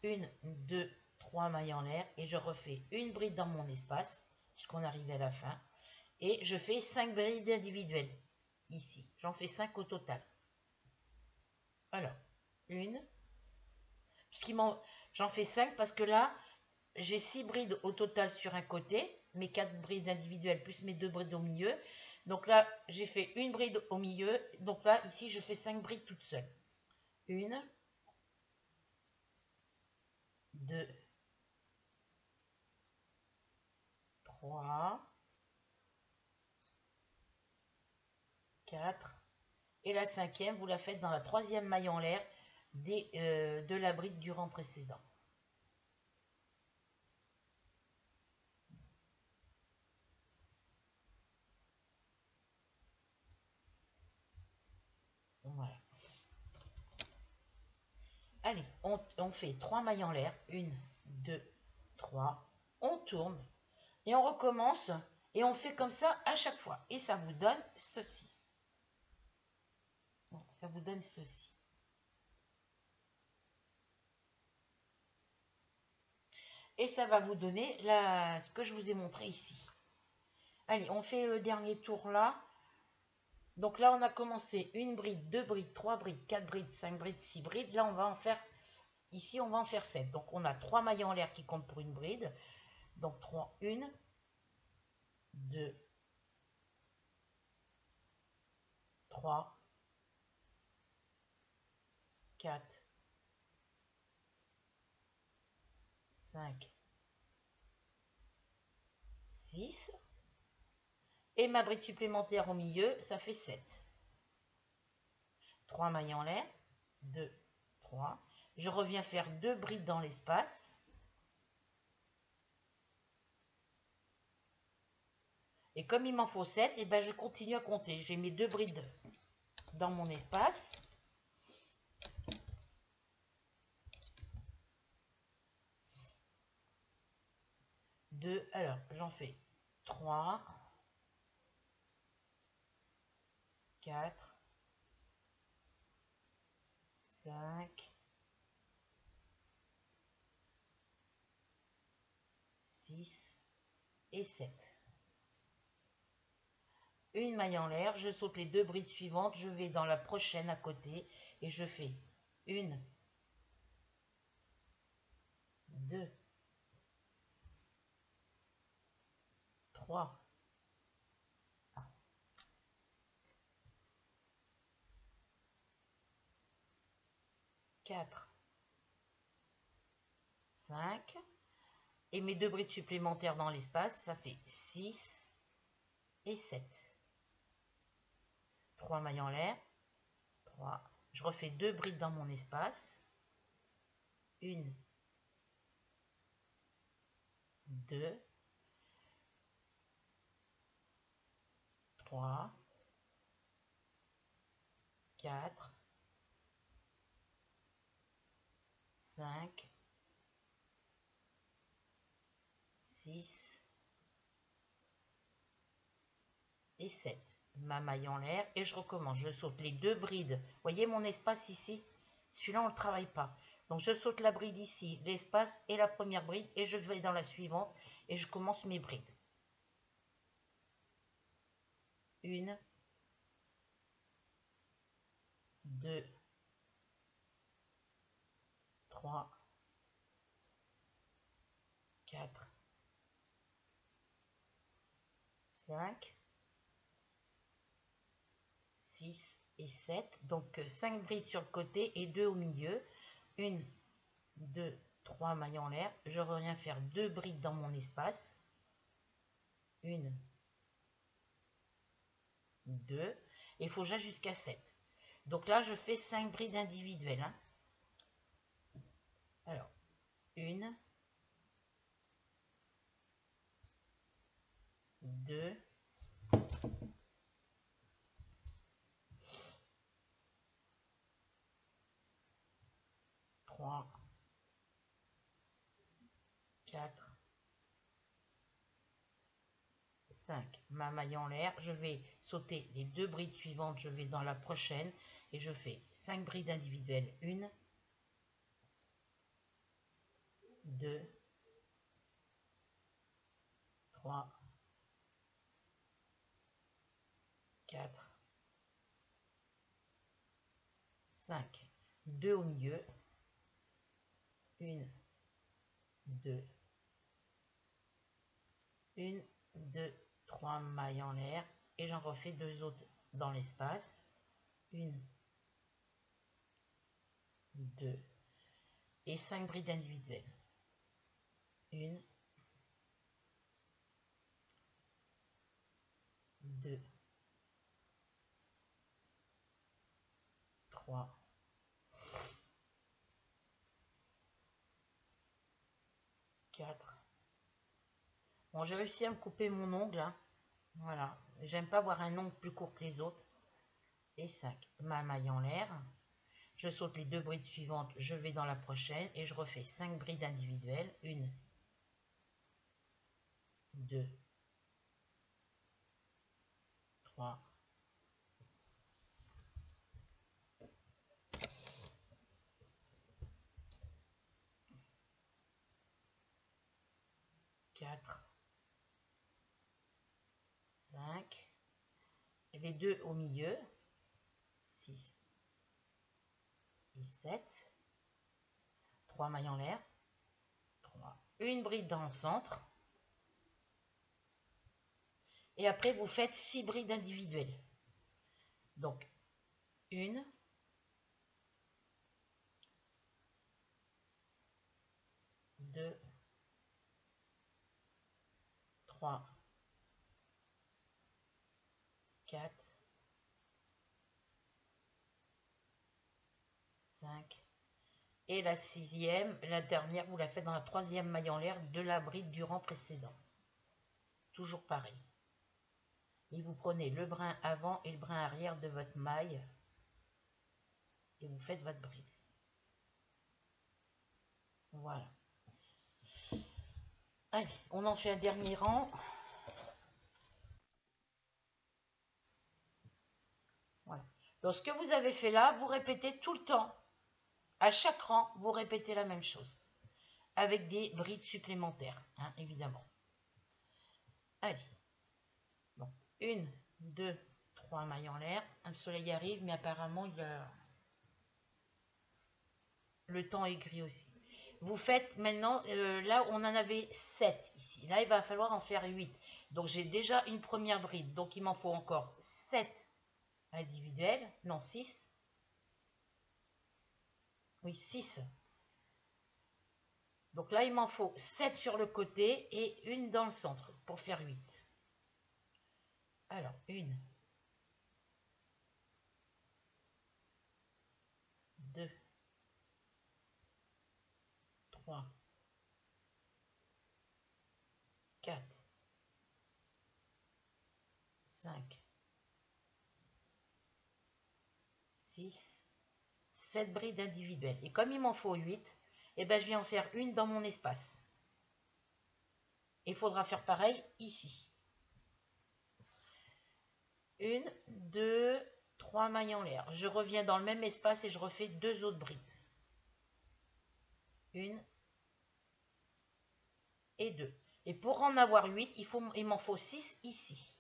Une, deux, trois mailles en l'air et je refais une bride dans mon espace puisqu'on arrive à la fin et je fais cinq brides individuelles ici. J'en fais cinq au total. Alors, une, j'en fais cinq parce que là, j'ai six brides au total sur un côté, mes quatre brides individuelles plus mes deux brides au milieu. Donc là, j'ai fait une bride au milieu. Donc là, ici, je fais cinq brides toutes seules. Une, 2, 3, 4, et la cinquième, vous la faites dans la troisième maille en l'air euh, de la bride du rang précédent. Allez, on, fait trois mailles en l'air. Une, deux, trois. On tourne et on recommence et on fait comme ça à chaque fois. Et ça vous donne ceci. Ça vous donne ceci. Et ça va vous donner ce que je vous ai montré ici. Allez, on fait le dernier tour là. Donc là, on a commencé une bride, deux brides, trois brides, quatre brides, cinq brides, six brides. Là, on va en faire, ici, on va en faire sept. Donc, on a trois mailles en l'air qui comptent pour une bride. Donc, trois, une, deux, trois, quatre, cinq, six. Et ma bride supplémentaire au milieu, ça fait 7. 3 mailles en l'air, 2, 3. Je reviens faire deux brides dans l'espace. Et comme il m'en faut 7, et eh ben je continue à compter. J'ai mes deux brides dans mon espace. Deux, alors j'en fais 3, 4, 5, 6 et 7. Une maille en l'air, je saute les deux brides suivantes, je vais dans la prochaine à côté et je fais une, deux, trois, 4, 5. Et mes deux brides supplémentaires dans l'espace, ça fait 6 et 7. 3 mailles en l'air. 3. Je refais deux brides dans mon espace. 1, 2, 3, 4, 5, 6 et 7. Ma maille en l'air et je recommence. Je saute les deux brides. Voyez mon espace ici? Celui-là, on ne le travaille pas. Donc, je saute la bride ici, l'espace et la première bride et je vais dans la suivante et je commence mes brides. Une, deux, 3, 4, 5, 6 et 7. Donc 5 brides sur le côté et 2 au milieu. 1, 2, 3 mailles en l'air. Je reviens faire 2 brides dans mon espace. 1, 2. Et il faut déjà jusqu'à 7. Donc là, je fais 5 brides individuelles. Hein. Alors, une, deux, trois, quatre, cinq. Ma maille en l'air, je vais sauter les deux brides suivantes, je vais dans la prochaine et je fais cinq brides individuelles. Une, 2, 3, 4, 5, 2 au milieu, 1, 2, 1, 2, 3 mailles en l'air et j'en refais deux autres dans l'espace, 1, 2 et 5 brides individuelles. Une. Deux. Trois. Quatre. Bon, j'ai réussi à me couper mon ongle. Hein. Voilà. J'aime pas avoir un ongle plus court que les autres. Et 5. Ma maille en l'air. Je saute les deux brides suivantes. Je vais dans la prochaine. Et je refais 5 brides individuelles. Une. Deux. Trois. Quatre. 5, les deux au milieu, 6 et 7, 3 mailles en l'air, 3, une bride dans le centre, et après vous faites 6 brides individuelles. Donc, une, deux, trois, 4, 5, et la sixième, la dernière, vous la faites dans la troisième maille en l'air de la bride du rang précédent. Toujours pareil. Et vous prenez le brin avant et le brin arrière de votre maille et vous faites votre bride. Voilà. Allez, on en fait un dernier rang. Donc, ce que vous avez fait là, vous répétez tout le temps. À chaque rang, vous répétez la même chose. Avec des brides supplémentaires, hein, évidemment. Allez. Une, deux, trois mailles en l'air. Un soleil arrive, mais apparemment, il a... le temps est gris aussi. Vous faites maintenant, euh, là, on en avait 7 ici. Là, il va falloir en faire 8. Donc, j'ai déjà une première bride. Donc, il m'en faut encore 7 individuel, non 6. Oui, 6. Donc là, il m'en faut 7 sur le côté et une dans le centre pour faire 8. Alors, une, deux, trois, quatre, cinq, 6, 7 brides individuelles. Et comme il m'en faut 8, eh ben, je vais en faire une dans mon espace. Il faudra faire pareil ici. Une, deux, trois mailles en l'air. Je reviens dans le même espace et je refais deux autres brides. Une et deux. Et pour en avoir 8, il, il m'en faut 6 ici.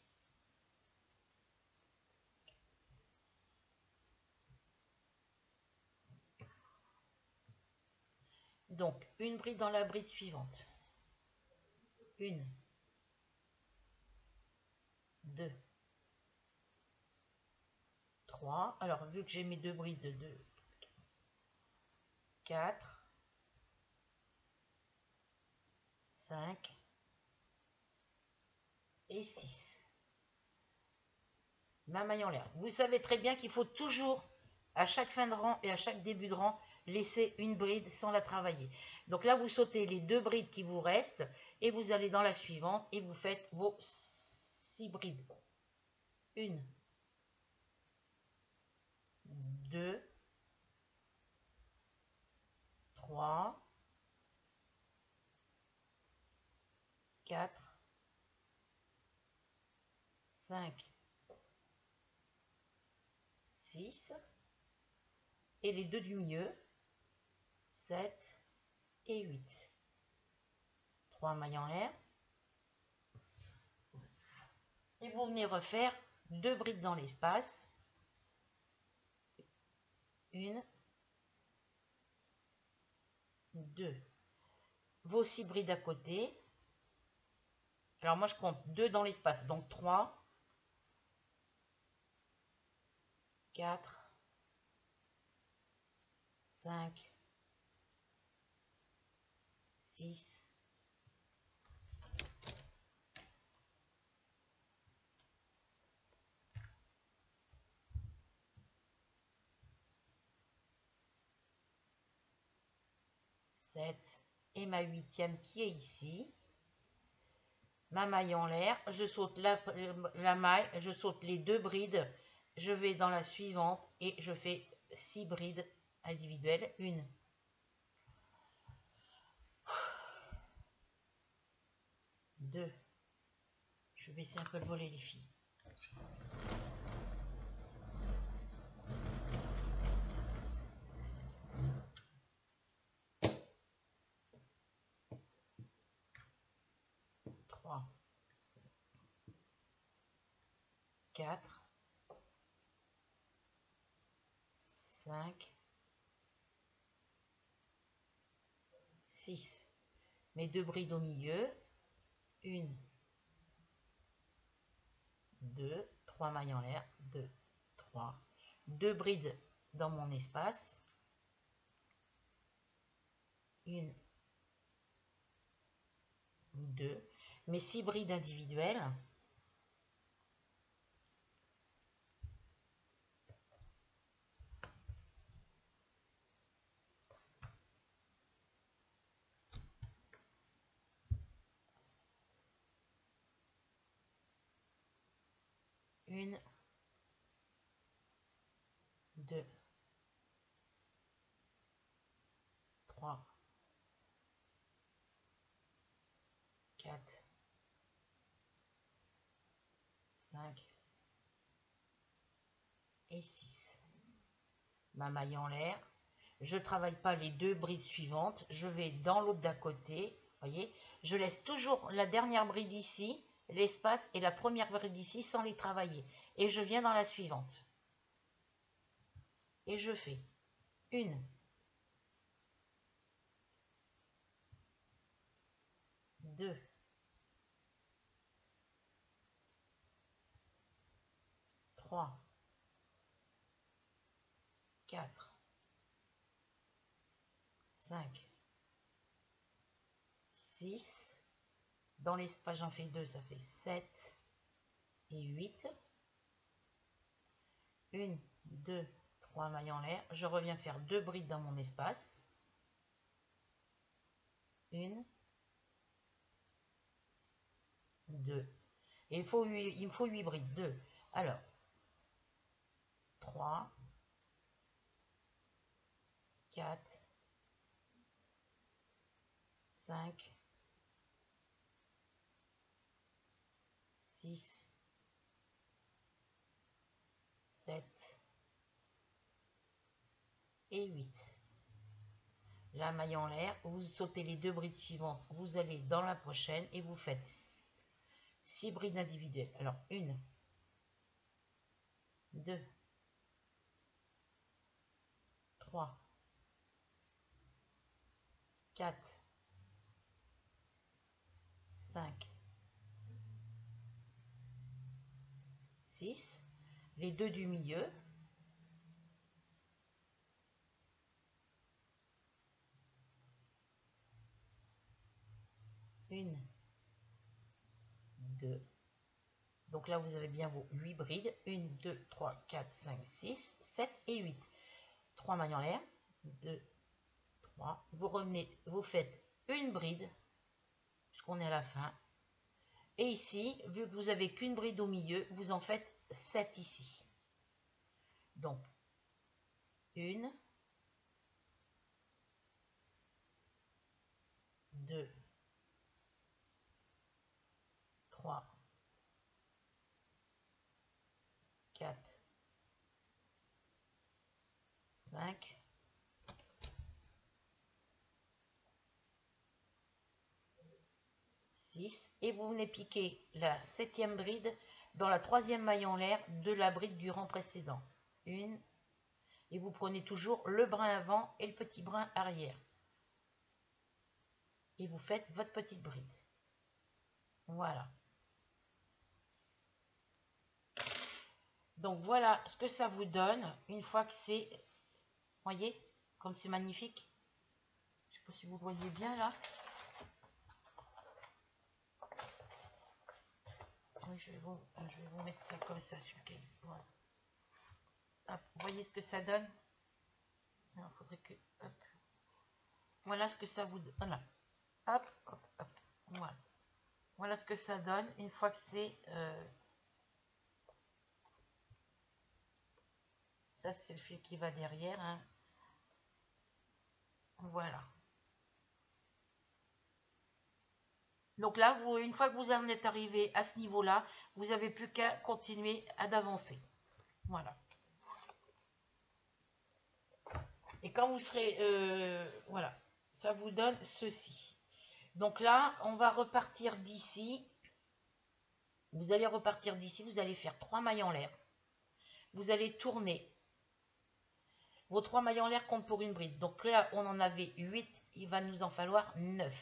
Donc, une bride dans la bride suivante. Une. Deux. Alors, vu que j'ai mes deux brides de deux. Quatre. Cinq. Et six. Ma maille en l'air. Vous savez très bien qu'il faut toujours, à chaque fin de rang et à chaque début de rang, laissez une bride sans la travailler. Donc là, vous sautez les deux brides qui vous restent et vous allez dans la suivante et vous faites vos six brides. Une, deux, trois, quatre, cinq, six et les deux du milieu 7 et 8. 3 mailles en l'air. Et vous venez refaire deux brides dans l'espace. Une, deux. Vos six brides à côté. Alors moi je compte deux dans l'espace, donc 3, 4, 5, 6, 7 et ma huitième qui est ici. Ma maille en l'air, je saute la, maille, je saute les deux brides, je vais dans la suivante et je fais six brides individuelles. Une, deux, je vais baisser un peu le volet les filles. 4, 5, 6. Mes deux brides au milieu. Une, deux, trois mailles en l'air. Deux, trois. Deux brides dans mon espace. Une, deux. Mes six brides individuelles. Une, deux, trois, quatre, cinq et six. Ma maille en l'air. Je travaille pas les deux brides suivantes. Je vais dans l'autre d'à côté. Voyez, je laisse toujours la dernière bride ici l'espace et la première bride ici sans les travailler. Et je viens dans la suivante. Et je fais une, deux, trois, quatre, cinq, six, dans l'espace, j'en fais deux, ça fait 7 et 8. Une, deux, trois mailles en l'air. Je reviens faire deux brides dans mon espace. Une, deux. Et il, faut il me faut 8 brides. Deux. Alors, 3, 4, 5, 6, 7 et 8. La maille en l'air, vous sautez les deux brides suivantes, vous allez dans la prochaine et vous faites 6 brides individuelles. Alors, 1, 2, 3, 4, 5, les deux du milieu, une, deux, donc là vous avez bien vos 8 brides, 1, 2, 3, 4, 5, 6, 7 et 8, 3 mailles en l'air, 2, 3, vous revenez, vous faites une bride, puisqu'on est à la fin, et ici, vu que vous avez qu'une bride au milieu, vous en faites 7 ici. Donc, une, deux, trois, quatre, cinq, et vous venez piquer la septième bride dans la troisième maille en l'air de la bride du rang précédent. Une, et vous prenez toujours le brin avant et le petit brin arrière. Et vous faites votre petite bride. Voilà. Donc voilà ce que ça vous donne une fois que c'est... Voyez Comme c'est magnifique. Je ne sais pas si vous voyez bien là. Je vais, vous, je vais vous mettre ça comme ça sur le Voilà. voyez ce que ça donne? Il faudrait que... Voilà ce que ça vous donne. Voilà. Hop, hop, hop. Voilà. Voilà ce que ça donne une fois que c'est... Euh, ça, c'est le fil qui va derrière. Hein. Voilà. Donc là, vous, une fois que vous en êtes arrivé à ce niveau-là, vous n'avez plus qu'à continuer à d'avancer. Voilà. Et quand vous serez... Euh, voilà. Ça vous donne ceci. Donc là, on va repartir d'ici. Vous allez repartir d'ici. Vous allez faire trois mailles en l'air. Vous allez tourner. Vos trois mailles en l'air comptent pour une bride. Donc là, on en avait 8. Il va nous en falloir 9.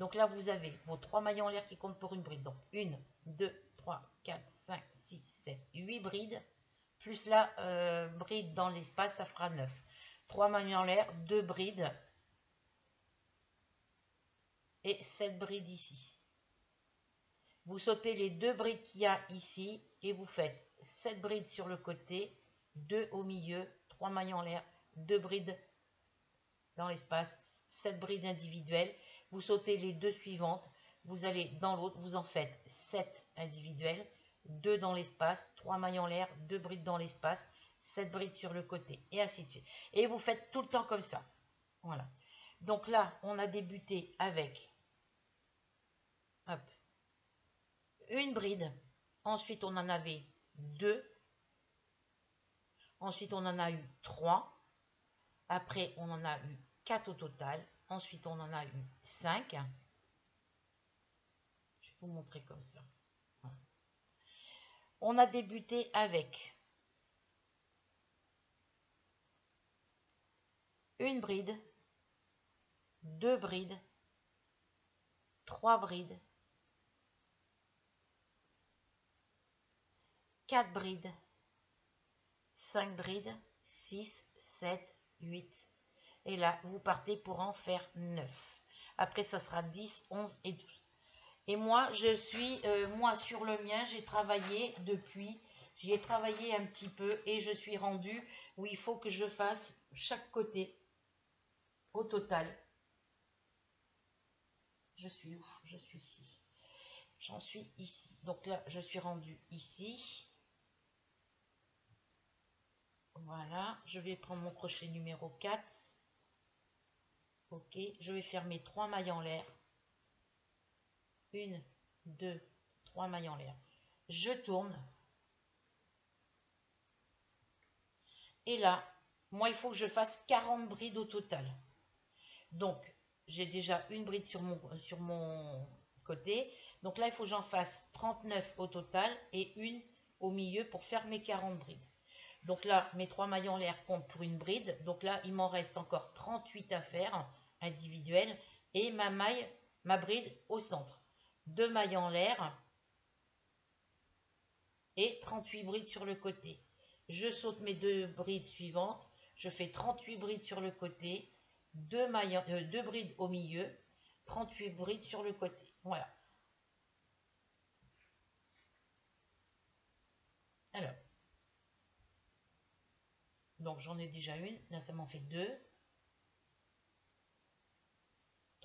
Donc là, vous avez vos trois mailles en l'air qui comptent pour une bride. Donc 1, 2, 3, 4, 5, 6, 7, 8 brides. Plus la euh, bride dans l'espace, ça fera 9. 3 mailles en l'air, 2 brides et 7 brides ici. Vous sautez les deux brides qu'il y a ici et vous faites 7 brides sur le côté, 2 au milieu, 3 mailles en l'air, 2 brides dans l'espace, 7 brides individuelles. Vous sautez les deux suivantes, vous allez dans l'autre, vous en faites 7 individuelles, 2 dans l'espace, 3 mailles en l'air, 2 brides dans l'espace, 7 brides sur le côté, et ainsi de suite. Et vous faites tout le temps comme ça. Voilà. Donc là, on a débuté avec une bride. Ensuite, on en avait deux. Ensuite, on en a eu trois. Après, on en a eu quatre au total. Ensuite, on en a eu cinq. Je vais vous montrer comme ça. On a débuté avec une bride, deux brides, trois brides, quatre brides, cinq brides, six, sept, huit. Et là, vous partez pour en faire neuf. Après, ça sera 10, 11 et 12. Et moi, je suis, euh, moi, sur le mien, j'ai travaillé depuis, j'y ai travaillé un petit peu et je suis rendu où il faut que je fasse chaque côté au total. Je suis où? Je suis ici. J'en suis ici. Donc là, je suis rendu ici. Voilà. Je vais prendre mon crochet numéro 4. Ok. Je vais faire mes trois mailles en l'air. Une, deux, trois mailles en l'air. Je tourne. Et là, moi, il faut que je fasse 40 brides au total. Donc, j'ai déjà une bride sur mon, sur mon côté. Donc là, il faut que j'en fasse 39 au total et une au milieu pour faire mes 40 brides. Donc là, mes trois mailles en l'air comptent pour une bride. Donc là, il m'en reste encore 38 à faire individuelles et ma maille, ma bride au centre. Deux mailles en l'air et 38 brides sur le côté. Je saute mes deux brides suivantes. Je fais 38 brides sur le côté 2, mailles, euh, deux brides au milieu, 38 brides sur le côté. Voilà. Alors, donc j'en ai déjà une, là ça m'en fait deux,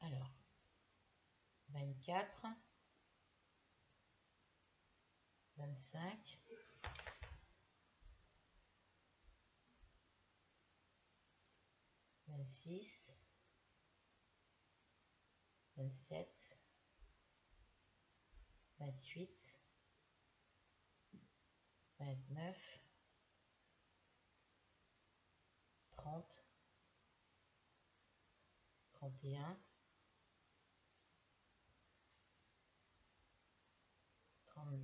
Alors, 24, 25, 26, 27, 28, 29, 30, 31,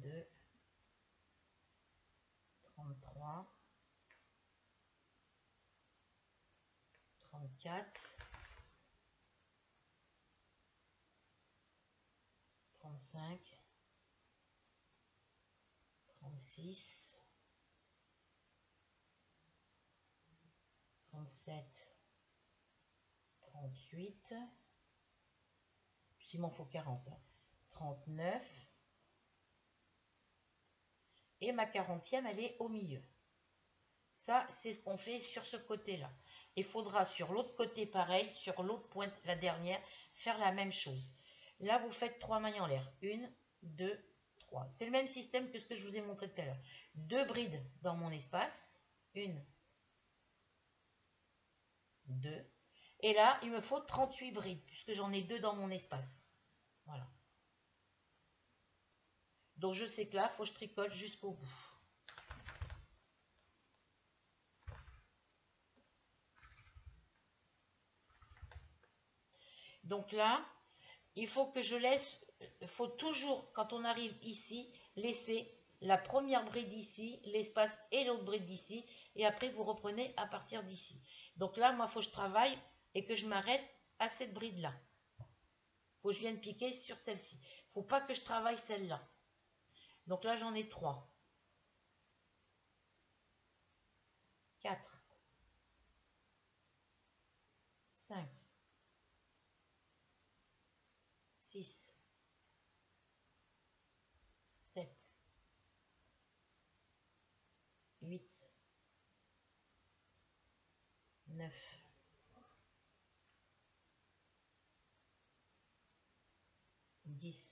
32, 33, 34, 35, 36, 37, 38, puis il m'en faut 40, 39, et ma quarantième, elle est au milieu. Ça, c'est ce qu'on fait sur ce côté-là. Il faudra sur l'autre côté, pareil, sur l'autre pointe, la dernière, faire la même chose. Là, vous faites trois mailles en l'air. Une, deux, trois. C'est le même système que ce que je vous ai montré tout à l'heure. Deux brides dans mon espace. Une, deux. Et là, il me faut 38 brides, puisque j'en ai deux dans mon espace. Voilà. Donc, je sais que là, il faut que je tricote jusqu'au bout. Donc là, il faut que je laisse, il faut toujours, quand on arrive ici, laisser la première bride ici, l'espace et l'autre bride d'ici, et après vous reprenez à partir d'ici. Donc là, moi, il faut que je travaille et que je m'arrête à cette bride-là. faut que je vienne piquer sur celle-ci. Il faut pas que je travaille celle-là. Donc là, j'en ai trois. 4, 5, 6, 7, 8, 9, 10,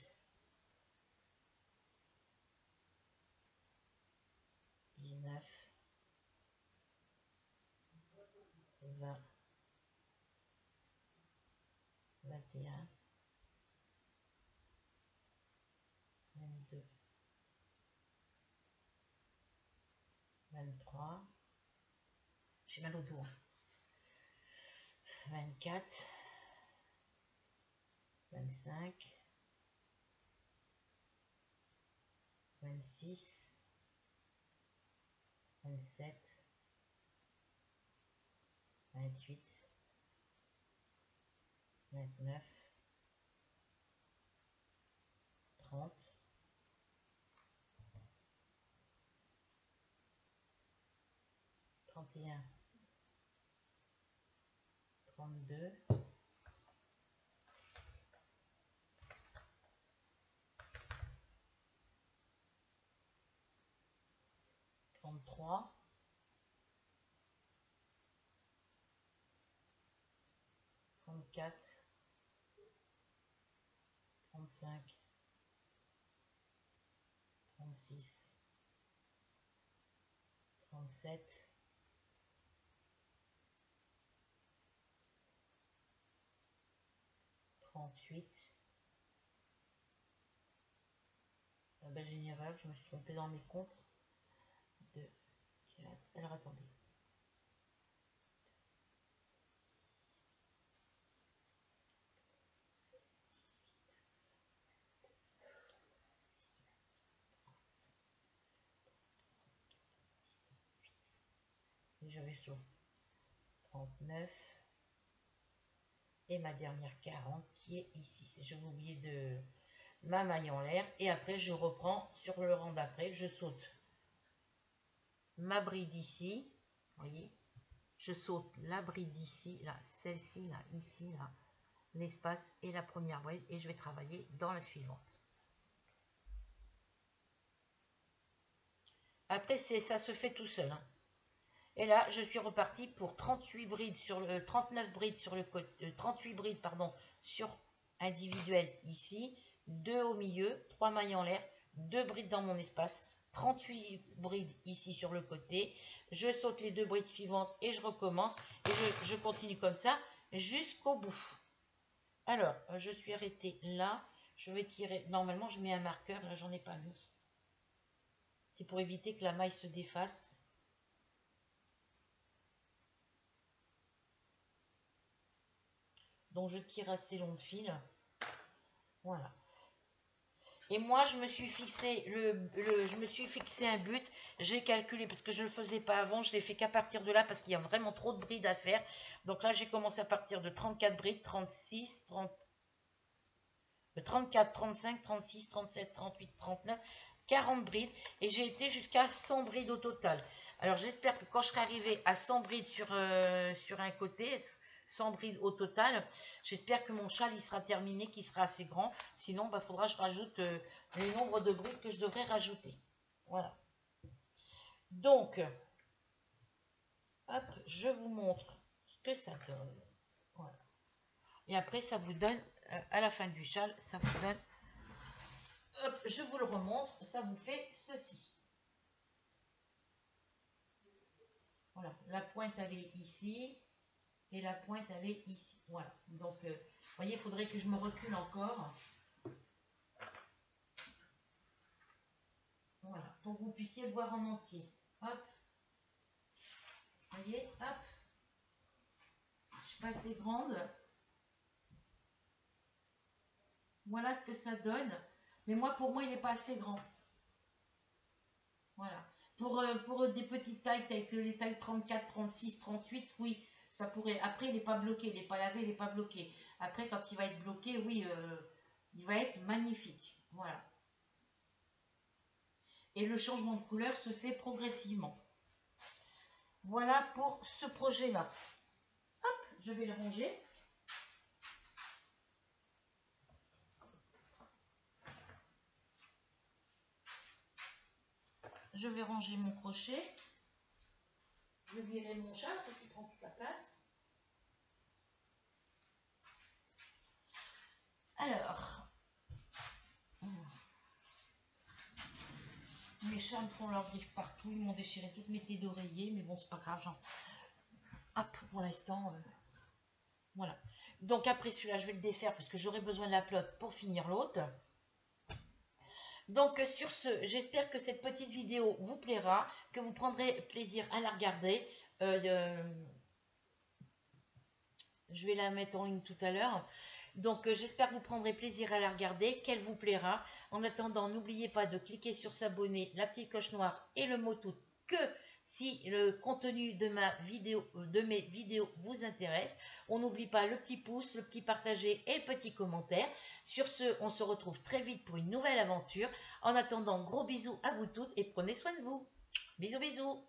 20, 21, 22, 23, j'ai mal au dos, 24, 25, 26, 27, 28, 29, 30, 31, 32, 33, 34, 35, 36, 37, 38, ben, j'ai une erreur, je me suis trompée dans mes comptes. 2, 4, alors attendez. Sur 39 et ma dernière 40 qui est ici. Je vais oublier de ma maille en l'air et après je reprends sur le rang d'après, je saute ma bride ici, voyez, je saute la bride ici, là, celle-ci, là, ici, là, l'espace et la première bride et je vais travailler dans la suivante. Après, ça se fait tout seul. Hein. Et là, je suis reparti pour 38 brides sur le 39 brides sur le côté, 38 brides pardon sur individuel ici, 2 au milieu, 3 mailles en l'air, 2 brides dans mon espace, 38 brides ici sur le côté. Je saute les deux brides suivantes et je recommence et je, je continue comme ça jusqu'au bout. Alors, je suis arrêtée là. Je vais tirer. Normalement, je mets un marqueur. Là, j'en ai pas mis. C'est pour éviter que la maille se défasse. Je tire assez long de fil. Voilà. Et moi, je me suis fixé le, je me suis fixé un but. J'ai calculé parce que je ne le faisais pas avant. Je l'ai fait qu'à partir de là parce qu'il y a vraiment trop de brides à faire. Donc là, j'ai commencé à partir de 34 brides, 36, 30, 34, 35, 36, 37, 38, 39, 40 brides. Et j'ai été jusqu'à 100 brides au total. Alors j'espère que quand je serai arrivé à 100 brides sur, euh, sur un côté, 100 brides au total. J'espère que mon châle il sera terminé, qu'il sera assez grand. Sinon, il bah, faudra que je rajoute euh, le nombre de brides que je devrais rajouter. Voilà. Donc, hop, je vous montre ce que ça donne. Voilà. Et après, ça vous donne, euh, à la fin du châle, ça vous donne, hop, je vous le remontre, ça vous fait ceci. Voilà, la pointe elle est ici, et la pointe elle est ici. Voilà. Donc, euh, vous voyez, il faudrait que je me recule encore. Voilà, pour que vous puissiez le voir en entier. Hop. Vous voyez, hop. Je suis pas assez grande. Voilà ce que ça donne. Mais moi, pour moi, il n'est pas assez grand. Voilà. Pour, euh, pour des petites tailles telles que les tailles 34, 36, 38, oui, ça pourrait. Après, il n'est pas bloqué, il n'est pas lavé, il n'est pas bloqué. Après, quand il va être bloqué, oui, euh, il va être magnifique. Voilà. Et le changement de couleur se fait progressivement. Voilà pour ce projet-là. Hop, je vais le ranger. Je vais ranger mon crochet. Je virer mon chat parce qu'il prend toute la place. Alors, mes chats me font leur griffe partout. Ils m'ont déchiré toutes mes têtes d'oreiller, mais bon, c'est pas grave. Genre, hop, pour l'instant, euh, voilà. Donc après celui-là, je vais le défaire parce que j'aurai besoin de la pelote pour finir l'autre. Donc sur ce, j'espère que cette petite vidéo vous plaira, que vous prendrez plaisir à la regarder. Euh, je vais la mettre en ligne tout à l'heure. Donc euh, j'espère que vous prendrez plaisir à la regarder, qu'elle vous plaira. En attendant, n'oubliez pas de cliquer sur s'abonner, la petite cloche noire et le mot tout que si le contenu de vidéo, de mes vidéos vous intéresse. On n'oublie pas le petit pouce, le petit partager et le petit commentaire. Sur ce, on se retrouve très vite pour une nouvelle aventure. En attendant, gros bisous à vous toutes et prenez soin de vous. Bisous bisous